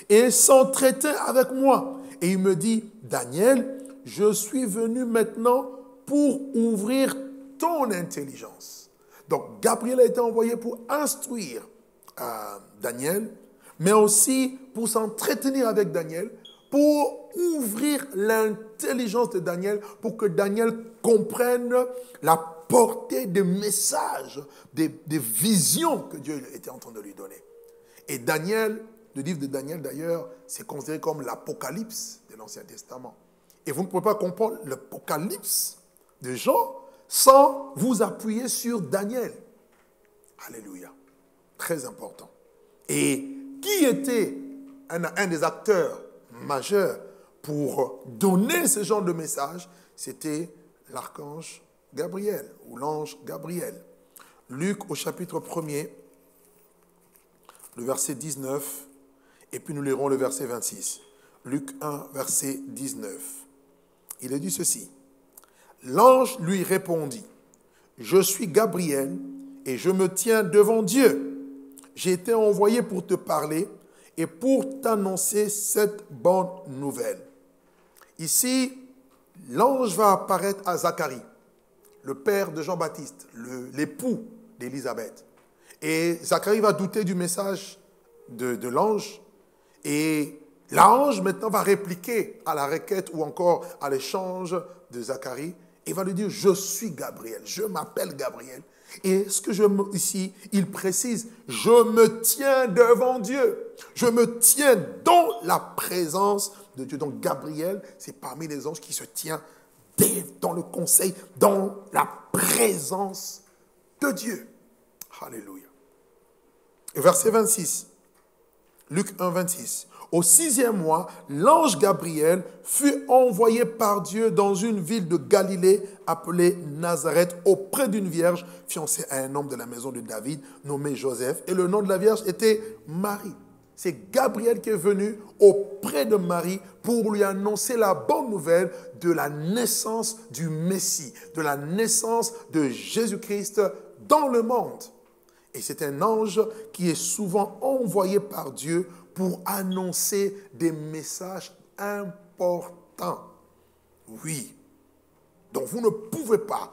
et s'entretint avec moi. Et il me dit, Daniel, je suis venu maintenant pour ouvrir ton intelligence. Donc Gabriel a été envoyé pour instruire euh, Daniel, mais aussi pour s'entretenir avec Daniel, pour ouvrir l'intelligence de Daniel, pour que Daniel comprenne la portée des messages, des, visions que Dieu était en train de lui donner. Et Daniel, le livre de Daniel d'ailleurs, c'est considéré comme l'Apocalypse de l'Ancien Testament. Et vous ne pouvez pas comprendre l'Apocalypse de Jean sans vous appuyer sur Daniel. Alléluia. Très important. Et qui était un des acteurs majeur pour donner ce genre de message, c'était l'archange Gabriel ou l'ange Gabriel. Luc au chapitre 1er, le verset 19, et puis nous lirons le verset 26. Luc 1, verset 19. Il est dit ceci. L'ange lui répondit, Je suis Gabriel et je me tiens devant Dieu. J'ai été envoyé pour te parler et pour t'annoncer cette bonne nouvelle. Ici, l'ange va apparaître à Zacharie, le père de Jean-Baptiste, l'époux d'Élisabeth. Et Zacharie va douter du message de, de l'ange. Et l'ange maintenant va répliquer à la requête ou encore à l'échange de Zacharie et va lui dire, je suis Gabriel, je m'appelle Gabriel et ce que je ici, il précise, je me tiens devant Dieu. Je me tiens dans la présence de Dieu. Donc Gabriel, c'est parmi les anges qui se tient dans le conseil, dans la présence de Dieu. Alléluia. Et verset 26, Luc 1, 26. Au sixième mois, l'ange Gabriel fut envoyé par Dieu dans une ville de Galilée appelée Nazareth auprès d'une vierge fiancée à un homme de la maison de David nommé Joseph. Et le nom de la vierge était Marie. c'est Gabriel qui est venu auprès de Marie pour lui annoncer la bonne nouvelle de la naissance du Messie, de la naissance de Jésus-Christ dans le monde. Et c'est un ange qui est souvent envoyé par Dieu pour annoncer des messages importants. Oui. Donc vous ne pouvez pas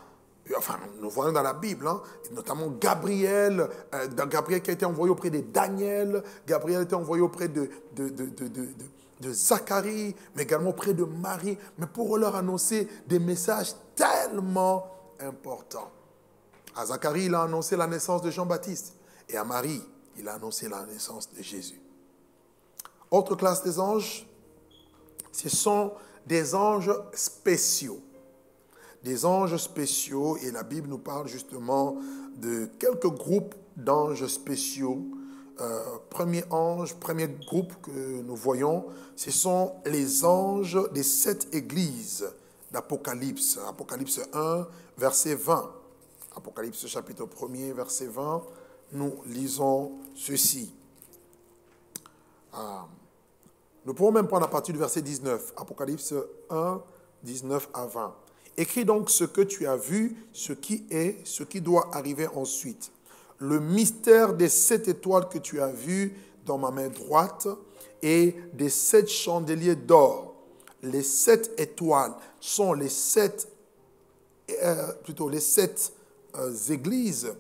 enfin, nous voyons dans la Bible, hein, notamment Gabriel, euh, Gabriel qui a été envoyé auprès de Daniel, Gabriel a été envoyé auprès de, de, de, de, Zacharie, mais également auprès de Marie, mais pour leur annoncer des messages tellement importants. À Zacharie, il a annoncé la naissance de Jean-Baptiste, et à Marie, il a annoncé la naissance de Jésus. Autre classe des anges, ce sont des anges spéciaux des anges spéciaux et la Bible nous parle justement de quelques groupes d'anges spéciaux. Euh, premier ange, premier groupe que nous voyons, ce sont les anges des sept églises d'Apocalypse. Apocalypse 1, verset 20. Apocalypse chapitre 1 verset 20, nous lisons ceci. Ah. Nous pouvons même prendre à partir du verset 19. Apocalypse 1, 19 à 20. Écris donc ce que tu as vu, ce qui est, ce qui doit arriver ensuite. Le mystère des sept étoiles que tu as vues dans ma main droite et des sept chandeliers d'or. Les sept étoiles sont les sept, euh, plutôt les sept euh, églises.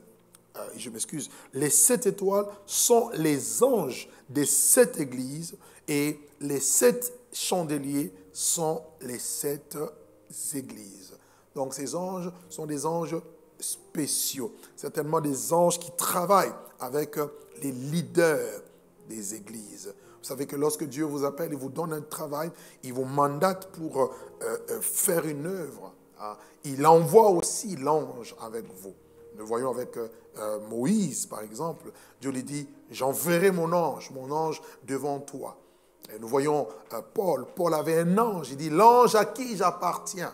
Euh, je m'excuse. Les sept étoiles sont les anges des sept églises et les sept chandeliers sont les sept églises. Donc ces anges sont des anges spéciaux, certainement des anges qui travaillent avec les leaders des églises. Vous savez que lorsque Dieu vous appelle et vous donne un travail, il vous mandate pour euh, euh, faire une œuvre. Hein. Il envoie aussi l'ange avec vous. Nous voyons avec euh, Moïse, par exemple. Dieu lui dit, j'enverrai mon ange, mon ange devant toi. Nous voyons Paul. Paul avait un ange. Il dit, l'ange à qui j'appartiens.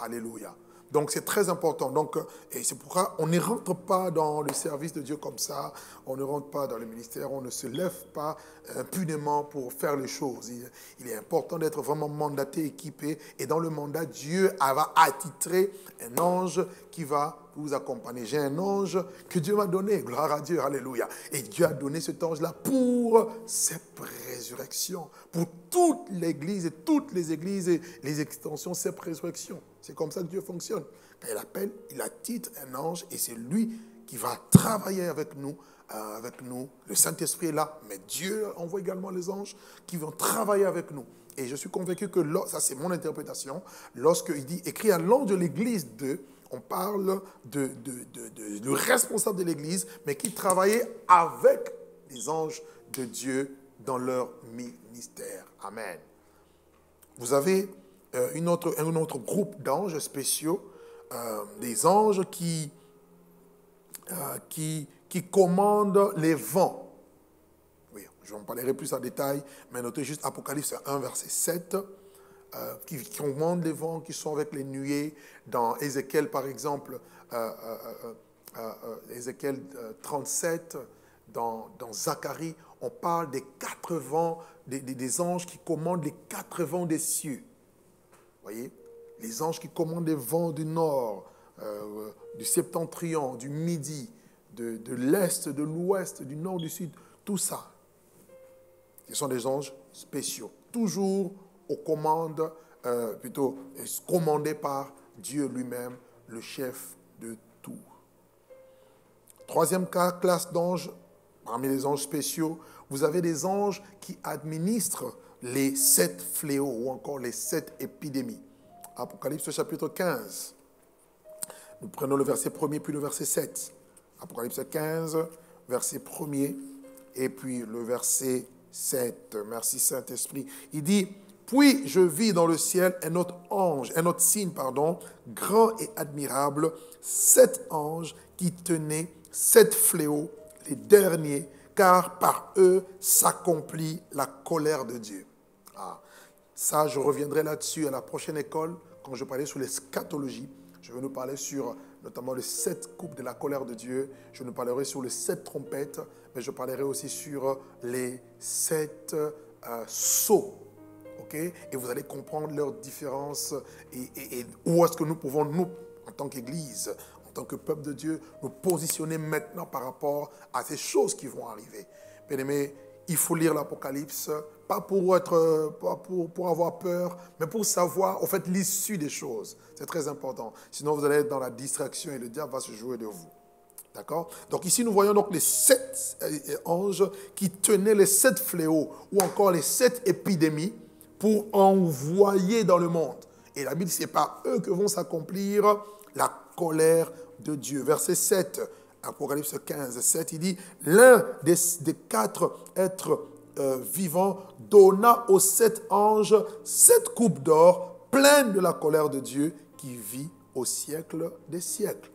Alléluia. Donc c'est très important. Donc, euh, et c'est pourquoi on ne rentre pas dans le service de Dieu comme ça, on ne rentre pas dans le ministère, on ne se lève pas impunément pour faire les choses. Il, est important d'être vraiment mandaté, équipé. Et dans le mandat, Dieu va attitrer un ange qui va vous accompagner. J'ai un ange que Dieu m'a donné, gloire à Dieu, alléluia. Et Dieu a donné cet ange-là pour cette résurrection, pour toute l'Église et toutes les églises et les extensions, cette résurrection. C'est comme ça que Dieu fonctionne. Quand il appelle, il attitre un ange et c'est lui qui va travailler avec nous, euh, avec nous. Le Saint-Esprit est là, mais Dieu envoie également les anges qui vont travailler avec nous. Et je suis convaincu que, ça c'est mon interprétation, lorsqu'il dit écrit à l'ange de l'église de, on parle de, de, responsable de l'église, mais qui travaillait avec les anges de Dieu dans leur ministère. Amen. Vous avez euh, un autre groupe d'anges spéciaux, euh, des anges qui, euh, qui, qui commandent les vents. Oui, je en parlerai plus en détail, mais notez juste Apocalypse 1, verset 7. Qui, commandent les vents, qui sont avec les nuées. Dans Ézéchiel, par exemple, Ézéchiel 37, dans, Zacharie, on parle des quatre vents, des, des, anges qui commandent les quatre vents des cieux voyez? Les anges qui commandent les vents du nord, euh, du septentrion, du midi, de, l'est, de l'ouest, du nord, du sud, tout ça. Ce sont des anges spéciaux, toujours aux commandes, euh, plutôt commandés par Dieu lui-même, le chef de tout. Troisième classe d'anges, parmi les anges spéciaux, vous avez des anges qui administrent les sept fléaux ou encore les sept épidémies. Apocalypse chapitre 15. Nous prenons le verset 1 puis le verset 7. Apocalypse 15, verset 1 et puis le verset 7. Merci Saint-Esprit. Il dit, puis je vis dans le ciel un autre ange, un autre signe, pardon, grand et admirable, sept anges qui tenaient sept fléaux, les derniers, car par eux s'accomplit la colère de Dieu. Ça, je reviendrai là-dessus à la prochaine école, quand je parlais sur l'eschatologie. Je vais nous parler sur notamment les sept coupes de la colère de Dieu. Je ne parlerai sur les sept trompettes, mais je parlerai aussi sur les sept euh, sceaux. Et vous allez comprendre leurs différences et, où est-ce que nous pouvons, nous, en tant qu'Église, en tant que peuple de Dieu, nous positionner maintenant par rapport à ces choses qui vont arriver. Bien aimé, il faut lire l'Apocalypse, pas pour, être, pas pour, pour avoir peur, mais pour savoir, en fait, l'issue des choses. C'est très important. Sinon, vous allez être dans la distraction et le diable va se jouer de vous. D'accord? Donc ici, nous voyons donc les sept euh, anges qui tenaient les sept fléaux ou encore les sept épidémies pour envoyer dans le monde. Et la Bible, ce n'est pas eux que vont s'accomplir la colère de Dieu. Verset 7, Apocalypse 15, 7, il dit, l'un des, quatre êtres euh, vivants donna aux sept anges sept coupes d'or pleines de la colère de Dieu qui vit au siècle des siècles.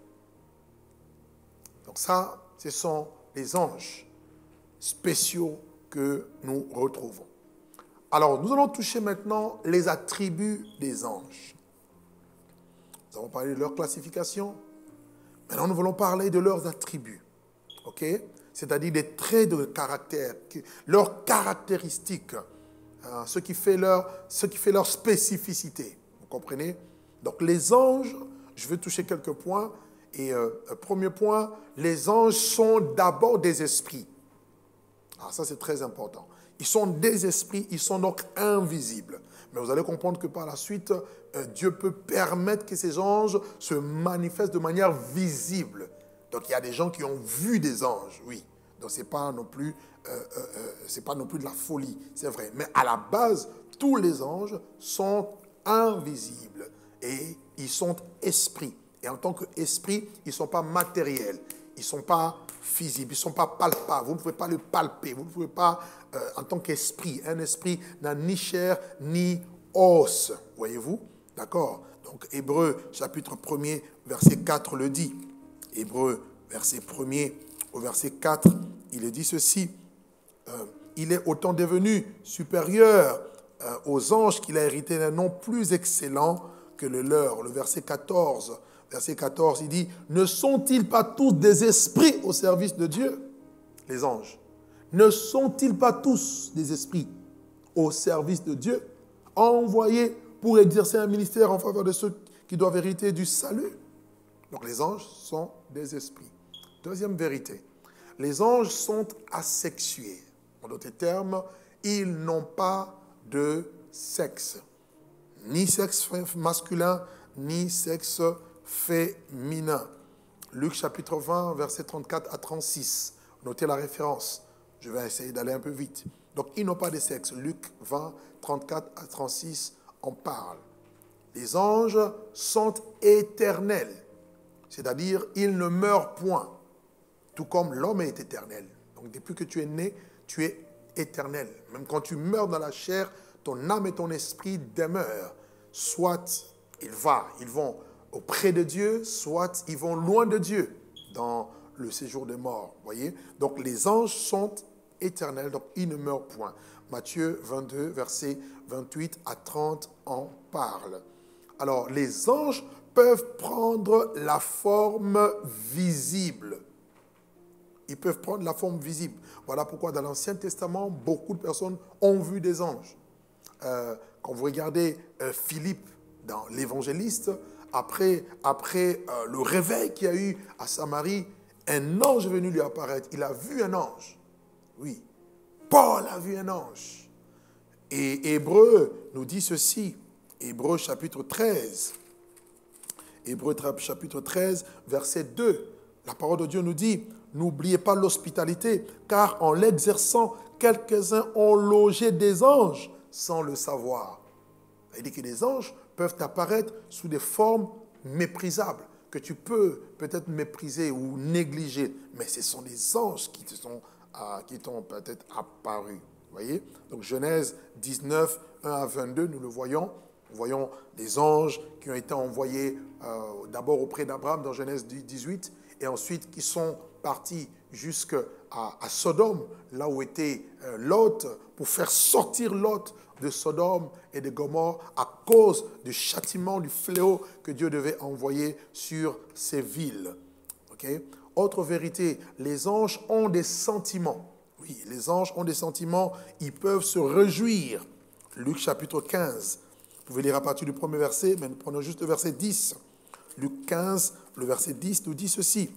Donc ça, ce sont les anges spéciaux que nous retrouvons. Alors, nous allons toucher maintenant les attributs des anges. Nous avons parlé de leur classification, Maintenant, nous voulons parler de leurs attributs. OK? C'est-à-dire des traits de caractère, leurs caractéristiques, hein, ce, qui fait leur, ce qui fait leur spécificité. Vous comprenez? Donc, les anges, je vais toucher quelques points. Et euh, premier point, les anges sont d'abord des esprits. Alors, ça, c'est très important. Ils sont des esprits, ils sont donc invisibles. Mais vous allez comprendre que par la suite, euh, Dieu peut permettre que ces anges se manifestent de manière visible. Donc il y a des gens qui ont vu des anges, oui. Donc ce n'est pas, non plus, euh, euh, pas non plus de la folie, c'est vrai. Mais à la base, tous les anges sont invisibles et ils sont esprits. Et en tant qu'esprit, ils ne sont pas matériels, ils ne sont pas physiques, ils ne sont pas palpables. Vous ne pouvez pas le palper, vous ne pouvez pas, en tant qu'esprit, un esprit n'a ni chair ni os, voyez-vous D'accord? Donc Hébreu chapitre 1er verset 4 le dit. Hébreu verset 1er au verset 4, il dit ceci. Euh, il est autant devenu supérieur euh, aux anges qu'il a hérité d'un nom plus excellent que le leur. Le verset 14, verset 14, il dit, ne sont-ils pas tous des esprits au service de Dieu? Les anges. Ne sont-ils pas tous des esprits au service de Dieu envoyés pour exercer un ministère en faveur de ceux qui doivent hériter du salut? Donc les anges sont des esprits. Deuxième vérité, les anges sont asexués. En d'autres termes, ils n'ont pas de sexe. Ni sexe masculin, ni sexe féminin. Luc chapitre 20, versets 34 à 36. Notez la référence. Je vais essayer d'aller un peu vite. Donc, ils n'ont pas de sexe. Luc 20, 34 à 36 on parle. Les anges sont éternels, c'est-à-dire ils ne meurent point, tout comme l'homme est éternel. Donc depuis que tu es né, tu es éternel. Même quand tu meurs dans la chair, ton âme et ton esprit demeurent. Soit ils vont, auprès de Dieu, soit ils vont loin de Dieu dans le séjour des morts. Voyez? Donc les anges sont éternels, donc ils ne meurent point. Matthieu 22, verset 28 à 30 en parle. Alors, les anges peuvent prendre la forme visible. Ils peuvent prendre la forme visible. Voilà pourquoi dans l'Ancien Testament, beaucoup de personnes ont vu des anges. Euh, quand vous regardez euh, Philippe dans l'Évangéliste, après, après euh, le réveil qu'il y a eu à Samarie, un ange est venu lui apparaître. Il a vu un ange. Oui. Paul a vu un ange. Et Hébreu nous dit ceci, Hébreu chapitre 13. Hébreu chapitre 13, verset 2. La parole de Dieu nous dit, n'oubliez pas l'hospitalité, car en l'exerçant, quelques-uns ont logé des anges sans le savoir. Il dit que les anges peuvent apparaître sous des formes méprisables, que tu peux peut-être mépriser ou négliger, mais ce sont des anges qui te sont qui t'ont peut-être apparu. Voyez? Donc Genèse 19, 1 à 22, nous le voyons. Nous voyons des anges qui ont été envoyés euh, d'abord auprès d'Abraham dans Genèse 18 et ensuite qui sont partis jusqu'à à Sodome, là où était euh, Lot, pour faire sortir Lot de Sodome et de Gomorre à cause du châtiment, du fléau que Dieu devait envoyer sur ces villes. Autre vérité, les anges ont des sentiments. Oui, les anges ont des sentiments, ils peuvent se réjouir. Luc chapitre 15. Vous pouvez lire à partir du premier verset, mais nous prenons juste le verset 10. Luc 15, le verset 10 nous dit ceci.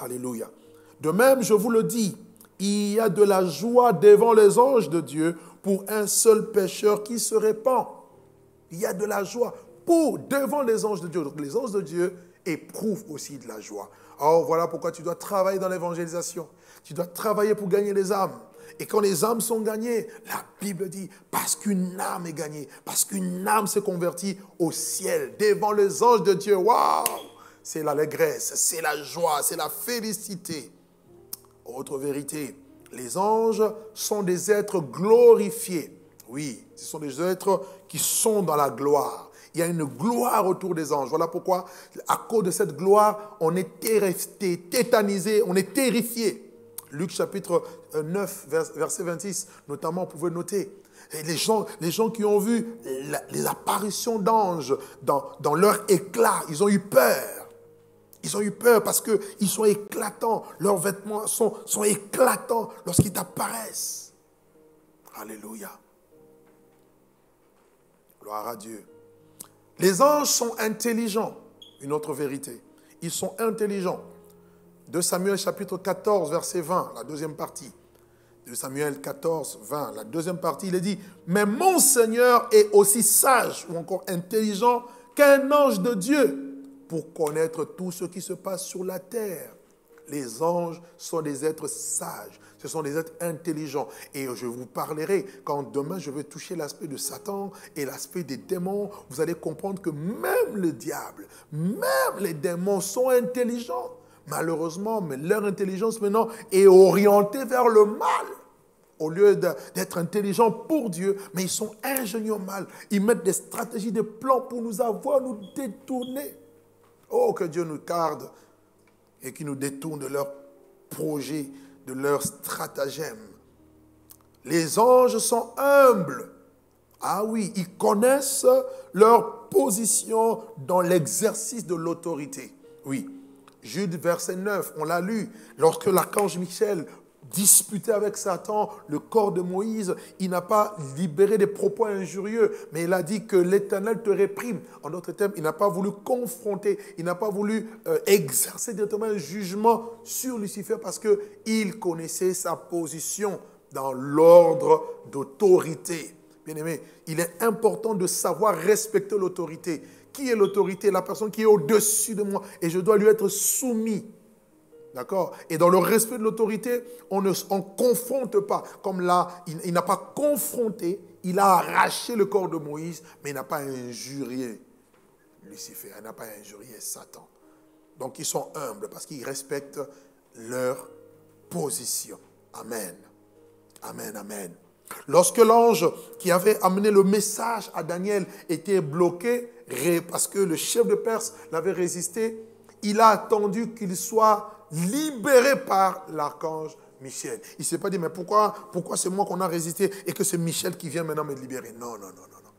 Alléluia. De même, je vous le dis, il y a de la joie devant les anges de Dieu pour un seul pécheur qui se répand. Il y a de la joie pour devant les anges de Dieu. Donc les anges de Dieu éprouvent aussi de la joie. Oh, voilà pourquoi tu dois travailler dans l'évangélisation. Tu dois travailler pour gagner les âmes. Et quand les âmes sont gagnées, la Bible dit, parce qu'une âme est gagnée, parce qu'une âme se convertit au ciel, devant les anges de Dieu. Waouh C'est l'allégresse, c'est la joie, c'est la félicité. Autre vérité, les anges sont des êtres glorifiés. Oui, ce sont des êtres qui sont dans la gloire. Il y a une gloire autour des anges. Voilà pourquoi, à cause de cette gloire, on est tétanisé, on est terrifié. Luc chapitre 9, verset 26, notamment, vous pouvez noter. les, gens, les gens qui ont vu l'apparition d'anges dans, leur éclat, ils ont eu peur. Ils ont eu peur parce qu'ils sont éclatants. Leurs vêtements sont, sont éclatants lorsqu'ils apparaissent. Alléluia. Gloire à Dieu. Les anges sont intelligents. Une autre vérité. Ils sont intelligents. De Samuel chapitre 14, verset 20, la deuxième partie. De Samuel 14, 20, la deuxième partie, il est dit, mais mon Seigneur est aussi sage ou encore intelligent qu'un ange de Dieu pour connaître tout ce qui se passe sur la terre. Les anges sont des êtres sages, ce sont des êtres intelligents. Et je vous parlerai, quand demain je vais toucher l'aspect de Satan et l'aspect des démons, vous allez comprendre que même le diable, même les démons sont intelligents. Malheureusement, mais leur intelligence maintenant est orientée vers le mal. Au lieu d'être intelligents pour Dieu, mais ils sont ingénieux mal. Ils mettent des stratégies, des plans pour nous avoir, nous détourner. Oh, que Dieu nous garde et qu'il nous détourne de leurs projets, de leurs stratagèmes. Les anges sont humbles. Ah oui, ils connaissent leur position dans l'exercice de l'autorité. Oui. Jude verset 9, on l'a lu, lorsque l'archange Michel disputé avec Satan le corps de Moïse, il n'a pas libéré des propos injurieux, mais il a dit que l'Éternel te réprime. En d'autres termes, il n'a pas voulu confronter, il n'a pas voulu euh, exercer directement un jugement sur Lucifer parce qu'il connaissait sa position dans l'ordre d'autorité. Bien aimé, il est important de savoir respecter l'autorité. Qui est l'autorité? La personne qui est au-dessus de moi et je dois lui être soumis. D'accord? Et dans le respect de l'autorité, on ne confronte pas. Comme là, il, n'a pas confronté, il a arraché le corps de Moïse, mais il n'a pas injurié Lucifer, il n'a pas injurié Satan. Donc ils sont humbles parce qu'ils respectent leur position. Amen. Amen, amen. Lorsque l'ange qui avait amené le message à Daniel était bloqué, parce que le chef de Perse l'avait résisté, il a attendu qu'il soit libéré par l'archange Michel. Il ne s'est pas dit, mais pourquoi, pourquoi c'est moi qu'on a résisté et que c'est Michel qui vient maintenant me libérer? Non, non, non, non, non.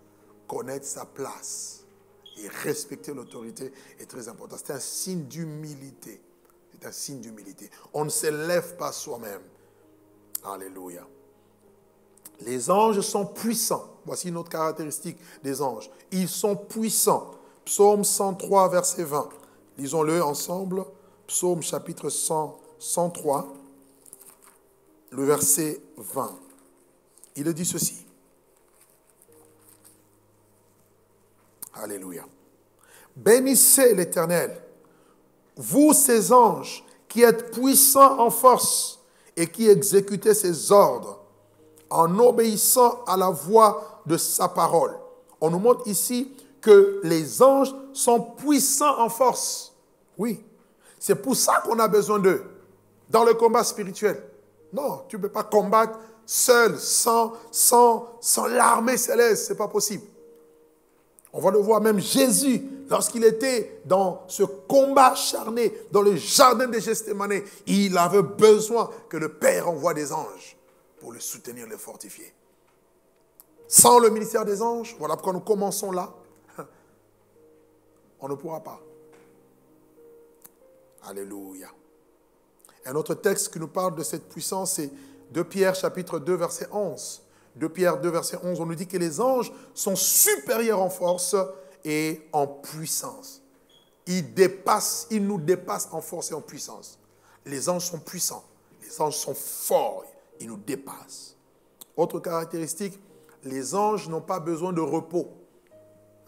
Connaître sa place et respecter l'autorité est très important. C'est un signe d'humilité. C'est un signe d'humilité. On ne s'élève pas soi-même. Alléluia. Les anges sont puissants. Voici une autre caractéristique des anges. Ils sont puissants. Psaume 103, verset 20. Lisons-le ensemble. Psaume chapitre 103, le verset 20. Il dit ceci. Alléluia. Bénissez l'Éternel, vous ces anges qui êtes puissants en force et qui exécutez ses ordres en obéissant à la voix de sa parole. On nous montre ici que les anges sont puissants en force. Oui, c'est pour ça qu'on a besoin d'eux dans le combat spirituel. Non, tu ne peux pas combattre seul, sans, sans, sans l'armée céleste. Ce n'est pas possible. On va le voir même Jésus, lorsqu'il était dans ce combat acharné, dans le jardin de Gethsemane, il avait besoin que le Père envoie des anges pour le soutenir, le fortifier. Sans le ministère des anges, voilà pourquoi nous commençons là, on ne pourra pas. Alléluia. Un autre texte qui nous parle de cette puissance, c'est 2 Pierre chapitre 2 verset 11. 2 Pierre 2 verset 11, on nous dit que les anges sont supérieurs en force et en puissance. Ils dépassent, ils nous dépassent en force et en puissance. Les anges sont puissants, les anges sont forts, ils nous dépassent. Autre caractéristique, les anges n'ont pas besoin de repos.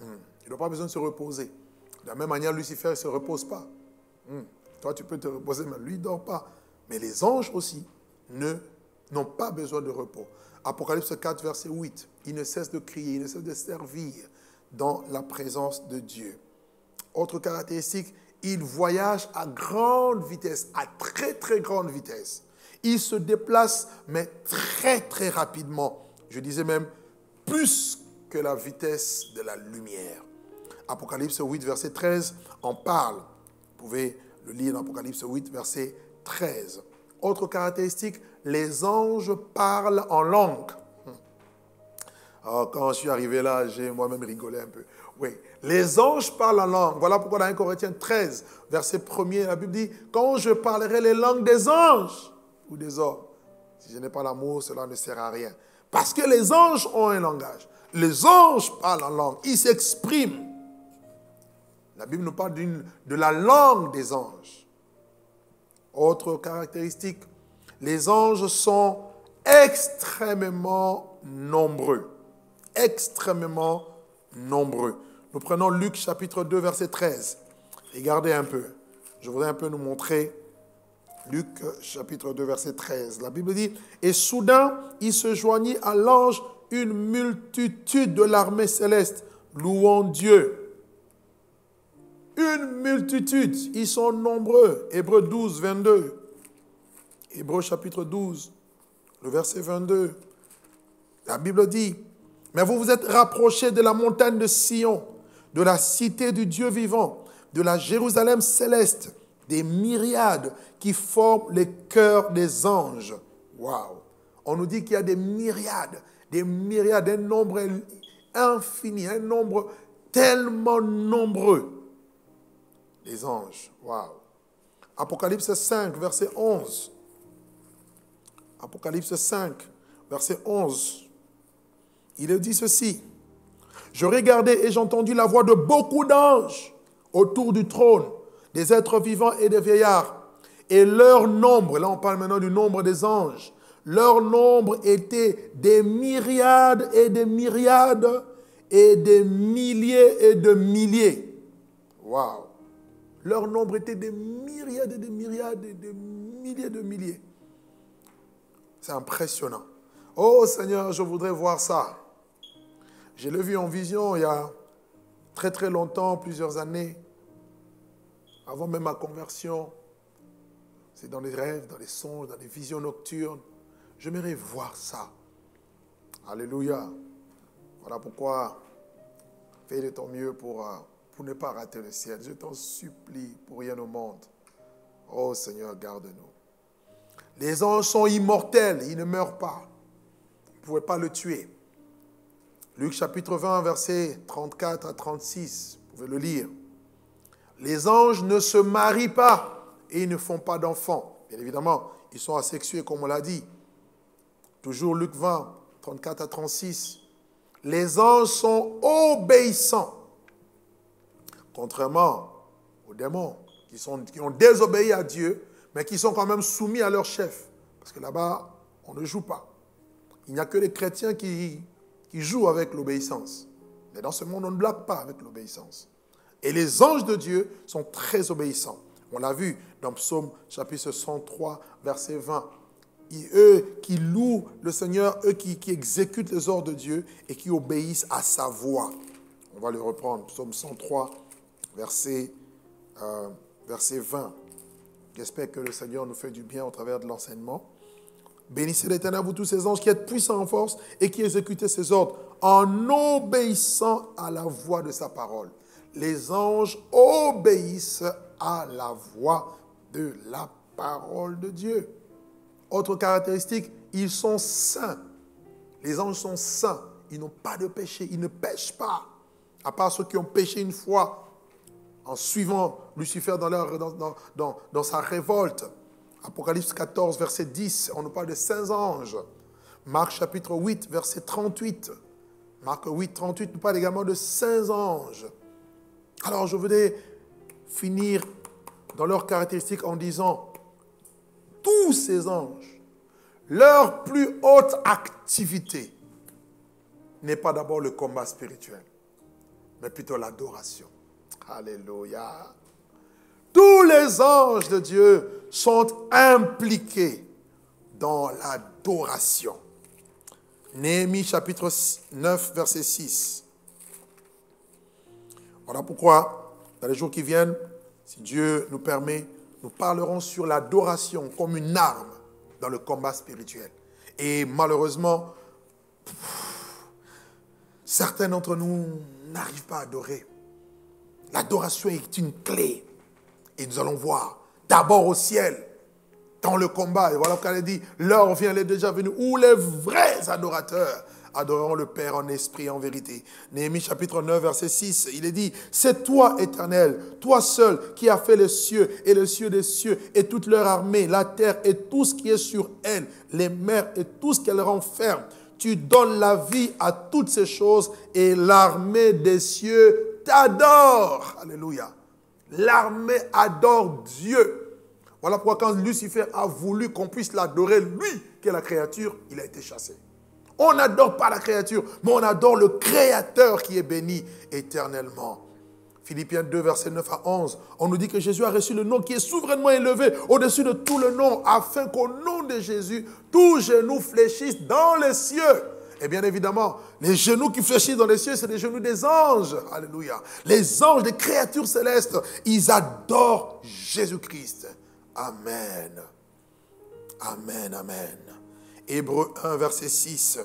Hmm. Ils n'ont pas besoin de se reposer. De la même manière, Lucifer ne se repose pas. Hmm. Toi, tu peux te reposer, mais lui ne dort pas. Mais les anges aussi n'ont pas besoin de repos. Apocalypse 4, verset 8. Ils ne cessent de crier, ils ne cessent de servir dans la présence de Dieu. Autre caractéristique, ils voyagent à grande vitesse, à très très grande vitesse. Ils se déplacent, mais très très rapidement. Je disais même plus que la vitesse de la lumière. Apocalypse 8, verset 13 en parle. Vous pouvez le lire dans Apocalypse 8, verset 13. Autre caractéristique, les anges parlent en langue. Alors, quand je suis arrivé là, j'ai moi-même rigolé un peu. Oui, les anges parlent en langue. Voilà pourquoi dans 1 Corinthiens 13, verset 1er, la Bible dit, quand je parlerai les langues des anges ou des hommes, si je n'ai pas l'amour, cela ne sert à rien. Parce que les anges ont un langage. Les anges parlent en langue. Ils s'expriment. La Bible nous parle de la langue des anges. Autre caractéristique, les anges sont extrêmement nombreux. Extrêmement nombreux. Nous prenons Luc chapitre 2 verset 13. Regardez un peu. Je voudrais un peu nous montrer Luc chapitre 2 verset 13. La Bible dit, et soudain il se joignit à l'ange une multitude de l'armée céleste, louant Dieu une multitude, ils sont nombreux. Hébreu 12, 22. Hébreu chapitre 12, le verset 22. La Bible dit, mais vous vous êtes rapprochés de la montagne de Sion, de la cité du Dieu vivant, de la Jérusalem céleste, des myriades qui forment les cœurs des anges. Waouh! On nous dit qu'il y a des myriades, des myriades, un nombre infini, un nombre tellement nombreux les anges. Waouh. Apocalypse 5, verset 11. Apocalypse 5, verset 11. Il dit ceci. Je regardais et j'ai entendu la voix de beaucoup d'anges autour du trône, des êtres vivants et des vieillards. Et leur nombre, là on parle maintenant du nombre des anges, leur nombre était des myriades et des myriades et des milliers et de milliers. Waouh! Leur nombre était des myriades et des myriades et des milliers de milliers. C'est impressionnant. Oh Seigneur, je voudrais voir ça. Je l'ai vu en vision il y a très très longtemps, plusieurs années, avant même ma conversion. C'est dans les rêves, dans les songes, dans les visions nocturnes. J'aimerais voir ça. Alléluia. Voilà pourquoi fais de ton mieux pour euh, pour ne pas rater le ciel. Je t'en supplie pour rien au monde. Oh Seigneur, garde-nous. Les anges sont immortels, ils ne meurent pas. Vous ne pouvez pas le tuer. Luc chapitre 20, versets 34 à 36, vous pouvez le lire. Les anges ne se marient pas et ils ne font pas d'enfants. Bien évidemment, ils sont asexués comme on l'a dit. Toujours Luc 20, 34 à 36. Les anges sont obéissants Contrairement aux démons qui, sont, qui ont désobéi à Dieu, mais qui sont quand même soumis à leur chef. Parce que là-bas, on ne joue pas. Il n'y a que les chrétiens qui, qui jouent avec l'obéissance. Mais dans ce monde, on ne blague pas avec l'obéissance. Et les anges de Dieu sont très obéissants. On l'a vu dans Psaume chapitre 103, verset 20. eux qui louent le Seigneur, eux qui, qui, exécutent les ordres de Dieu et qui obéissent à sa voix. On va le reprendre. Psaume 103, verset, euh, verset 20. J'espère que le Seigneur nous fait du bien au travers de l'enseignement. Bénissez l'Éternel, vous tous ces anges qui êtes puissants en force et qui exécutez ses ordres en obéissant à la voix de sa parole. Les anges obéissent à la voix de la parole de Dieu. Autre caractéristique, ils sont saints. Les anges sont saints. Ils n'ont pas de péché. Ils ne pêchent pas. À part ceux qui ont péché une fois en suivant Lucifer dans, sa révolte. Apocalypse 14, verset 10, on nous parle de saints anges. Marc chapitre 8, verset 38. Marc 8, 38 nous parle également de saints anges. Alors je voudrais finir dans leurs caractéristiques en disant, tous ces anges, leur plus haute activité n'est pas d'abord le combat spirituel, mais plutôt l'adoration. Alléluia. Tous les anges de Dieu sont impliqués dans l'adoration. Néhémie chapitre 9, verset 6. Voilà pourquoi, dans les jours qui viennent, si Dieu nous permet, nous parlerons sur l'adoration comme une arme dans le combat spirituel. Et malheureusement, certains d'entre nous n'arrivent pas à adorer. L'adoration est une clé. Et nous allons voir d'abord au ciel, dans le combat. Et voilà qu'elle dit, l'heure vient, elle est déjà venue, où les vrais adorateurs adoreront le Père en esprit et en vérité. Néhémie chapitre 9, verset 6, il est dit, c'est toi, éternel, toi seul, qui as fait les cieux et les cieux des cieux et toute leur armée, la terre et tout ce qui est sur elle, les mers et tout ce qu'elle renferme. Tu donnes la vie à toutes ces choses et l'armée des cieux t'adore. Alléluia. L'armée adore Dieu. Voilà pourquoi quand Lucifer a voulu qu'on puisse l'adorer, lui, qui est la créature, il a été chassé. On n'adore pas la créature, mais on adore le Créateur qui est béni éternellement. Philippiens 2, verset 9 à 11, on nous dit que Jésus a reçu le nom qui est souverainement élevé au-dessus de tout le nom, afin qu'au nom de Jésus, tous genoux fléchissent dans les cieux. Et bien évidemment, les genoux qui fléchissent dans les cieux, c'est les genoux des anges. Alléluia. Les anges, des créatures célestes, ils adorent Jésus-Christ. Amen. Amen, amen. Hébreu 1, verset 6.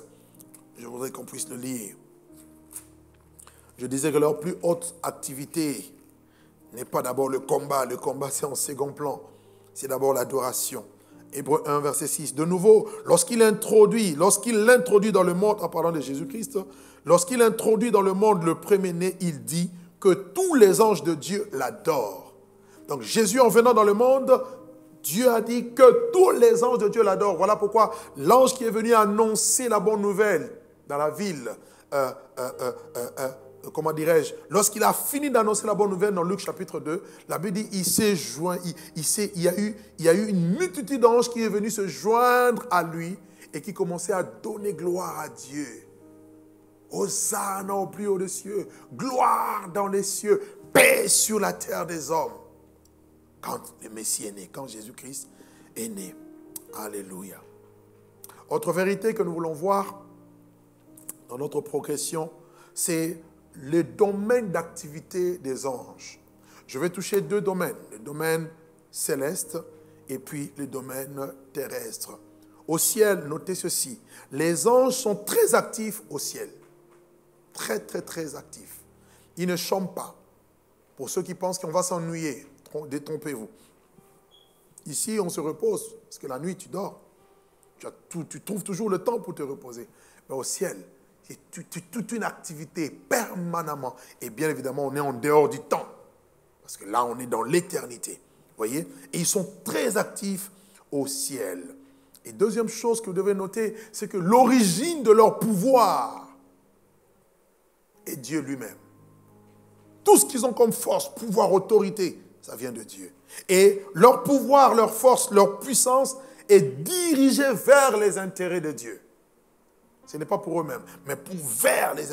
Je voudrais qu'on puisse le lire. Je disais que leur plus haute activité n'est pas d'abord le combat. Le combat, c'est en second plan. C'est d'abord l'adoration. Hébreu 1, verset 6. De nouveau, lorsqu'il introduit, lorsqu'il l'introduit dans le monde, en parlant de Jésus-Christ, lorsqu'il introduit dans le monde le premier-né, il dit que tous les anges de Dieu l'adorent. Donc Jésus, en venant dans le monde, Dieu a dit que tous les anges de Dieu l'adorent. Voilà pourquoi l'ange qui est venu annoncer la bonne nouvelle dans la ville, euh, euh, euh, comment dirais-je, lorsqu'il a fini d'annoncer la bonne nouvelle dans Luc chapitre 2, la Bible dit, il s'est joint, il, il, y a eu, il y a eu une multitude d'anges qui est venue se joindre à lui et qui commençait à donner gloire à Dieu. Hosanna au plus haut des cieux, gloire dans les cieux, paix sur la terre des hommes quand le Messie est né, quand Jésus-Christ est né. Alléluia. Autre vérité que nous voulons voir dans notre progression, c'est le domaine d'activité des anges. Je vais toucher deux domaines, le domaine céleste et puis le domaine terrestre. Au ciel, notez ceci, les anges sont très actifs au ciel. Très, très, très actifs. Ils ne chantent pas. Pour ceux qui pensent qu'on va s'ennuyer, détrompez-vous. Ici, on se repose, parce que la nuit, tu dors. Tu, trouves toujours le temps pour te reposer. Mais au ciel, c'est toute une activité permanemment. Et bien évidemment, on est en dehors du temps. Parce que là, on est dans l'éternité. voyez? Et ils sont très actifs au ciel. Et deuxième chose que vous devez noter, c'est que l'origine de leur pouvoir est Dieu lui-même. Tout ce qu'ils ont comme force, pouvoir, autorité, ça vient de Dieu. Et leur pouvoir, leur force, leur puissance est dirigée vers les intérêts de Dieu. Ce n'est pas pour eux-mêmes, mais pour vers les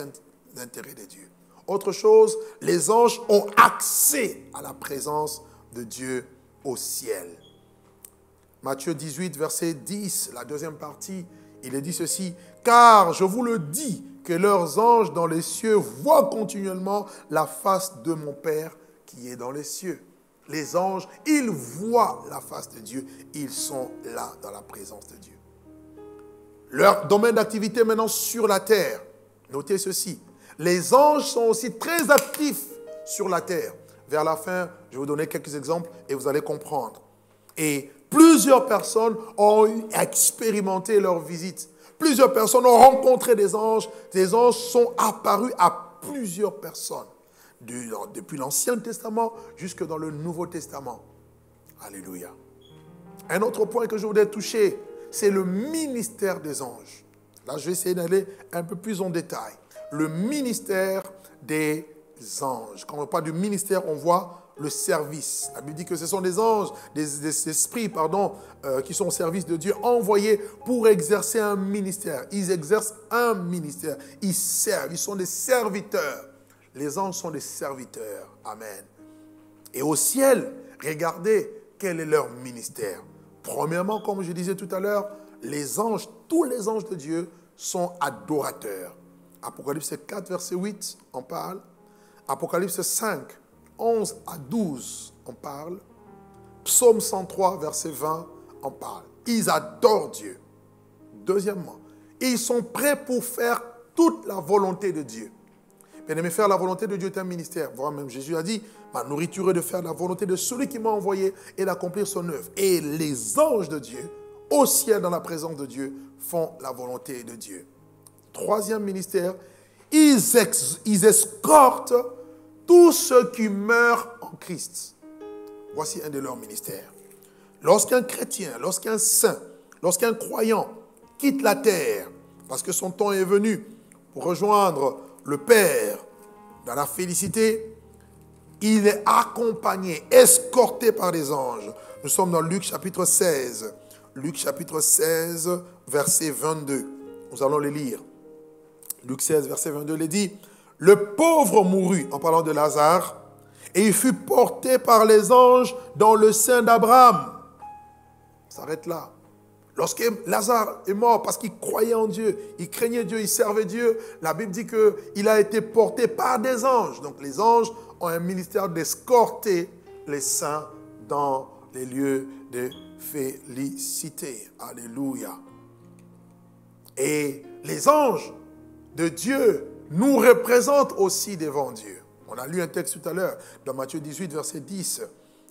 intérêts de Dieu. Autre chose, les anges ont accès à la présence de Dieu au ciel. Matthieu 18, verset 10, la deuxième partie, il est dit ceci, car je vous le dis que leurs anges dans les cieux voient continuellement la face de mon Père qui est dans les cieux les anges, ils voient la face de Dieu. Ils sont là dans la présence de Dieu. Leur domaine d'activité maintenant sur la terre. Notez ceci. Les anges sont aussi très actifs sur la terre. Vers la fin, je vais vous donner quelques exemples et vous allez comprendre. Et plusieurs personnes ont expérimenté leur visite. Plusieurs personnes ont rencontré des anges. Des anges sont apparus à plusieurs personnes. Depuis l'Ancien Testament jusque dans le Nouveau Testament. Alléluia. Un autre point que je voudrais toucher, c'est le ministère des anges. Là, je vais essayer d'aller un peu plus en détail. Le ministère des anges. Quand on parle du ministère, on voit le service. La Bible dit que ce sont des anges, des, esprits, pardon, euh, qui sont au service de Dieu, envoyés pour exercer un ministère. Ils exercent un ministère. Ils servent. Ils sont des serviteurs. Les anges sont des serviteurs. Amen. Et au ciel, regardez quel est leur ministère. Premièrement, comme je disais tout à l'heure, les anges, tous les anges de Dieu sont adorateurs. Apocalypse 4, verset 8, on parle. Apocalypse 5, 11 à 12, on parle. Psaume 103, verset 20, on parle. Ils adorent Dieu. Deuxièmement, ils sont prêts pour faire toute la volonté de Dieu. Bien aimé, faire la volonté de Dieu est un ministère. Voire même Jésus a dit, ma nourriture est de faire la volonté de celui qui m'a envoyé et d'accomplir son œuvre. Et les anges de Dieu, au ciel dans la présence de Dieu, font la volonté de Dieu. Troisième ministère, ils, ils escortent tous ceux qui meurent en Christ. Voici un de leurs ministères. Lorsqu'un chrétien, lorsqu'un saint, lorsqu'un croyant quitte la terre, parce que son temps est venu pour rejoindre le Père dans la félicité, il est accompagné, escorté par des anges. Nous sommes dans Luc chapitre 16. Luc chapitre 16, verset 22. Nous allons les lire. Luc 16, verset 22, il dit, le pauvre mourut, en parlant de Lazare, et il fut porté par les anges dans le sein d'Abraham. S'arrête là. Lorsque Lazare est mort parce qu'il croyait en Dieu, il craignait Dieu, il servait Dieu, la Bible dit qu'il a été porté par des anges. Donc les anges ont un ministère d'escorter les saints dans les lieux de félicité. Alléluia. Et les anges de Dieu nous représentent aussi devant Dieu. On a lu un texte tout à l'heure dans Matthieu 18, verset 10,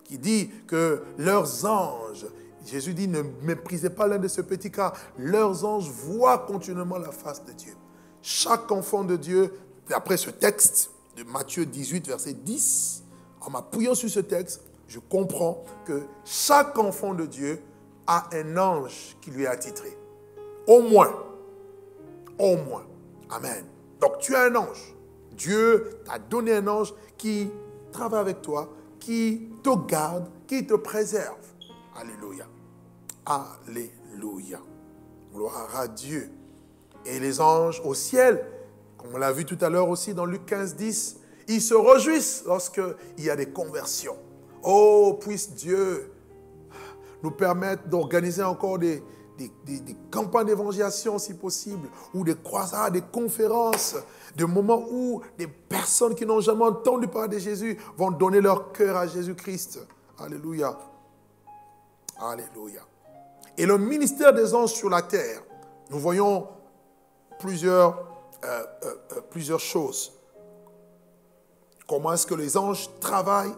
qui dit que leurs anges, Jésus dit, ne méprisez pas l'un de ces petits cas, leurs anges voient continuellement la face de Dieu. Chaque enfant de Dieu, d'après ce texte de Matthieu 18, verset 10, en m'appuyant sur ce texte, je comprends que chaque enfant de Dieu a un ange qui lui est attitré. Au moins. Au moins. Amen. Donc tu as un ange. Dieu t'a donné un ange qui travaille avec toi, qui te garde, qui te préserve. Alléluia. Alléluia. Gloire à Dieu. Et les anges au ciel, comme on l'a vu tout à l'heure aussi dans Luc 15, 10, ils se réjouissent lorsqu'il y a des conversions. Oh, puisse Dieu nous permettre d'organiser encore des, des, campagnes d'évangélisation si possible, ou des croisades, des conférences, des moments où des personnes qui n'ont jamais entendu parler de Jésus vont donner leur cœur à Jésus-Christ. Alléluia. Alléluia. Et le ministère des anges sur la terre, nous voyons plusieurs, euh, euh, euh, plusieurs choses. Comment est-ce que les anges travaillent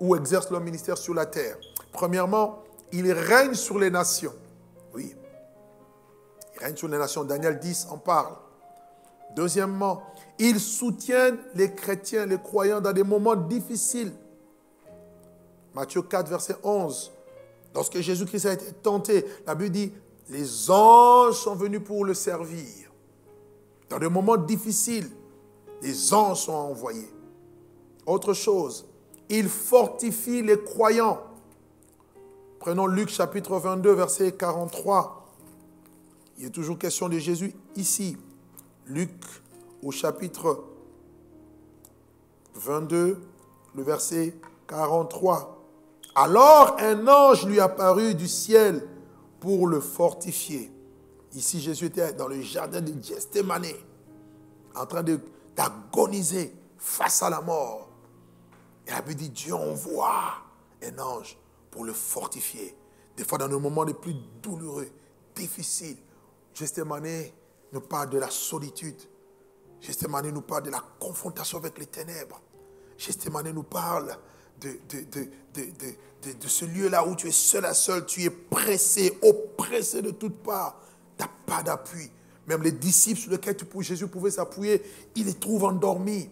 ou exercent leur ministère sur la terre? Premièrement, ils règnent sur les nations. Oui. Ils règnent sur les nations. Daniel 10 en parle. Deuxièmement, ils soutiennent les chrétiens, les croyants dans des moments difficiles. Matthieu 4, verset 11. Lorsque Jésus-Christ a été tenté, la Bible dit, les anges sont venus pour le servir. Dans des moments difficiles, les anges sont envoyés. Autre chose, ils fortifient les croyants. Prenons Luc chapitre 22, verset 43. Il est toujours question de Jésus ici. Luc au chapitre 22, le verset 43. Alors un ange lui apparut du ciel pour le fortifier. Ici, Jésus était dans le jardin de Gethsemane, en train d'agoniser face à la mort. Et la Bible dit, Dieu envoie un ange pour le fortifier. Des fois, dans nos moments les plus douloureux, difficiles, Gethsemane nous parle de la solitude. Gethsemane nous parle de la confrontation avec les ténèbres. Gethsemane nous parle de, de, ce lieu-là où tu es seul à seul, tu es pressé, oppressé de toutes parts. Tu n'as pas d'appui. Même les disciples sur lesquels Jésus pouvait s'appuyer, il les trouve endormis.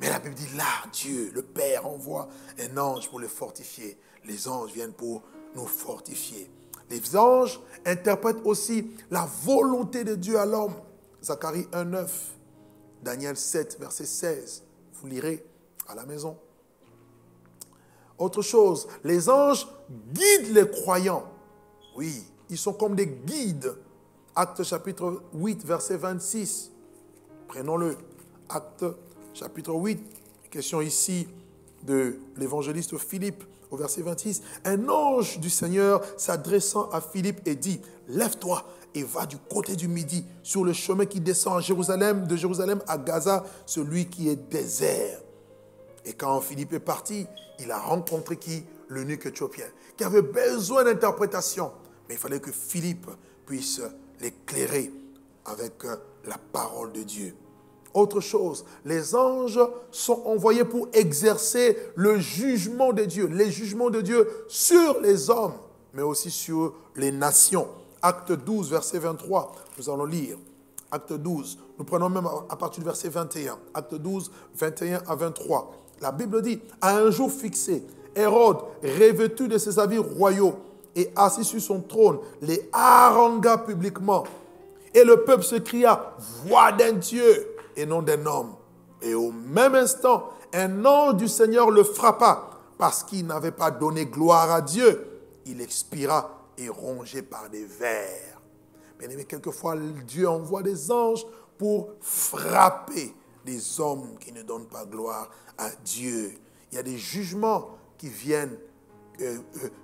Mais la Bible dit là, Dieu, le Père, envoie un ange pour les fortifier. Les anges viennent pour nous fortifier. Les anges interprètent aussi la volonté de Dieu à l'homme. Zacharie 1,9, Daniel 7, verset 16. Vous lirez à la maison. Autre chose, les anges guident les croyants. Oui, ils sont comme des guides. Acte chapitre 8, verset 26. Prenons-le. Acte chapitre 8, question ici de l'évangéliste Philippe au verset 26. Un ange du Seigneur s'adressant à Philippe et dit, lève-toi et va du côté du midi sur le chemin qui descend à Jérusalem, de Jérusalem à Gaza, celui qui est désert. Et quand Philippe est parti, il a rencontré qui? L'eunuque éthiopien, qui avait besoin d'interprétation. Mais il fallait que Philippe puisse l'éclairer avec la parole de Dieu. Autre chose, les anges sont envoyés pour exercer le jugement de Dieu, les jugements de Dieu sur les hommes, mais aussi sur les nations. Acte 12, verset 23, nous allons lire. Acte 12, nous prenons même à partir du verset 21. Acte 12, 21 à 23. La Bible dit, à un jour fixé, Hérode, revêtu de ses habits royaux et assis sur son trône, les harangua publiquement. Et le peuple se cria, voix d'un Dieu et non d'un homme. Et au même instant, un ange du Seigneur le frappa parce qu'il n'avait pas donné gloire à Dieu. Il expira et rongé par des vers. Bien aimé, quelquefois, Dieu envoie des anges pour frapper des hommes qui ne donnent pas gloire à Dieu. Il y a des jugements qui viennent, euh,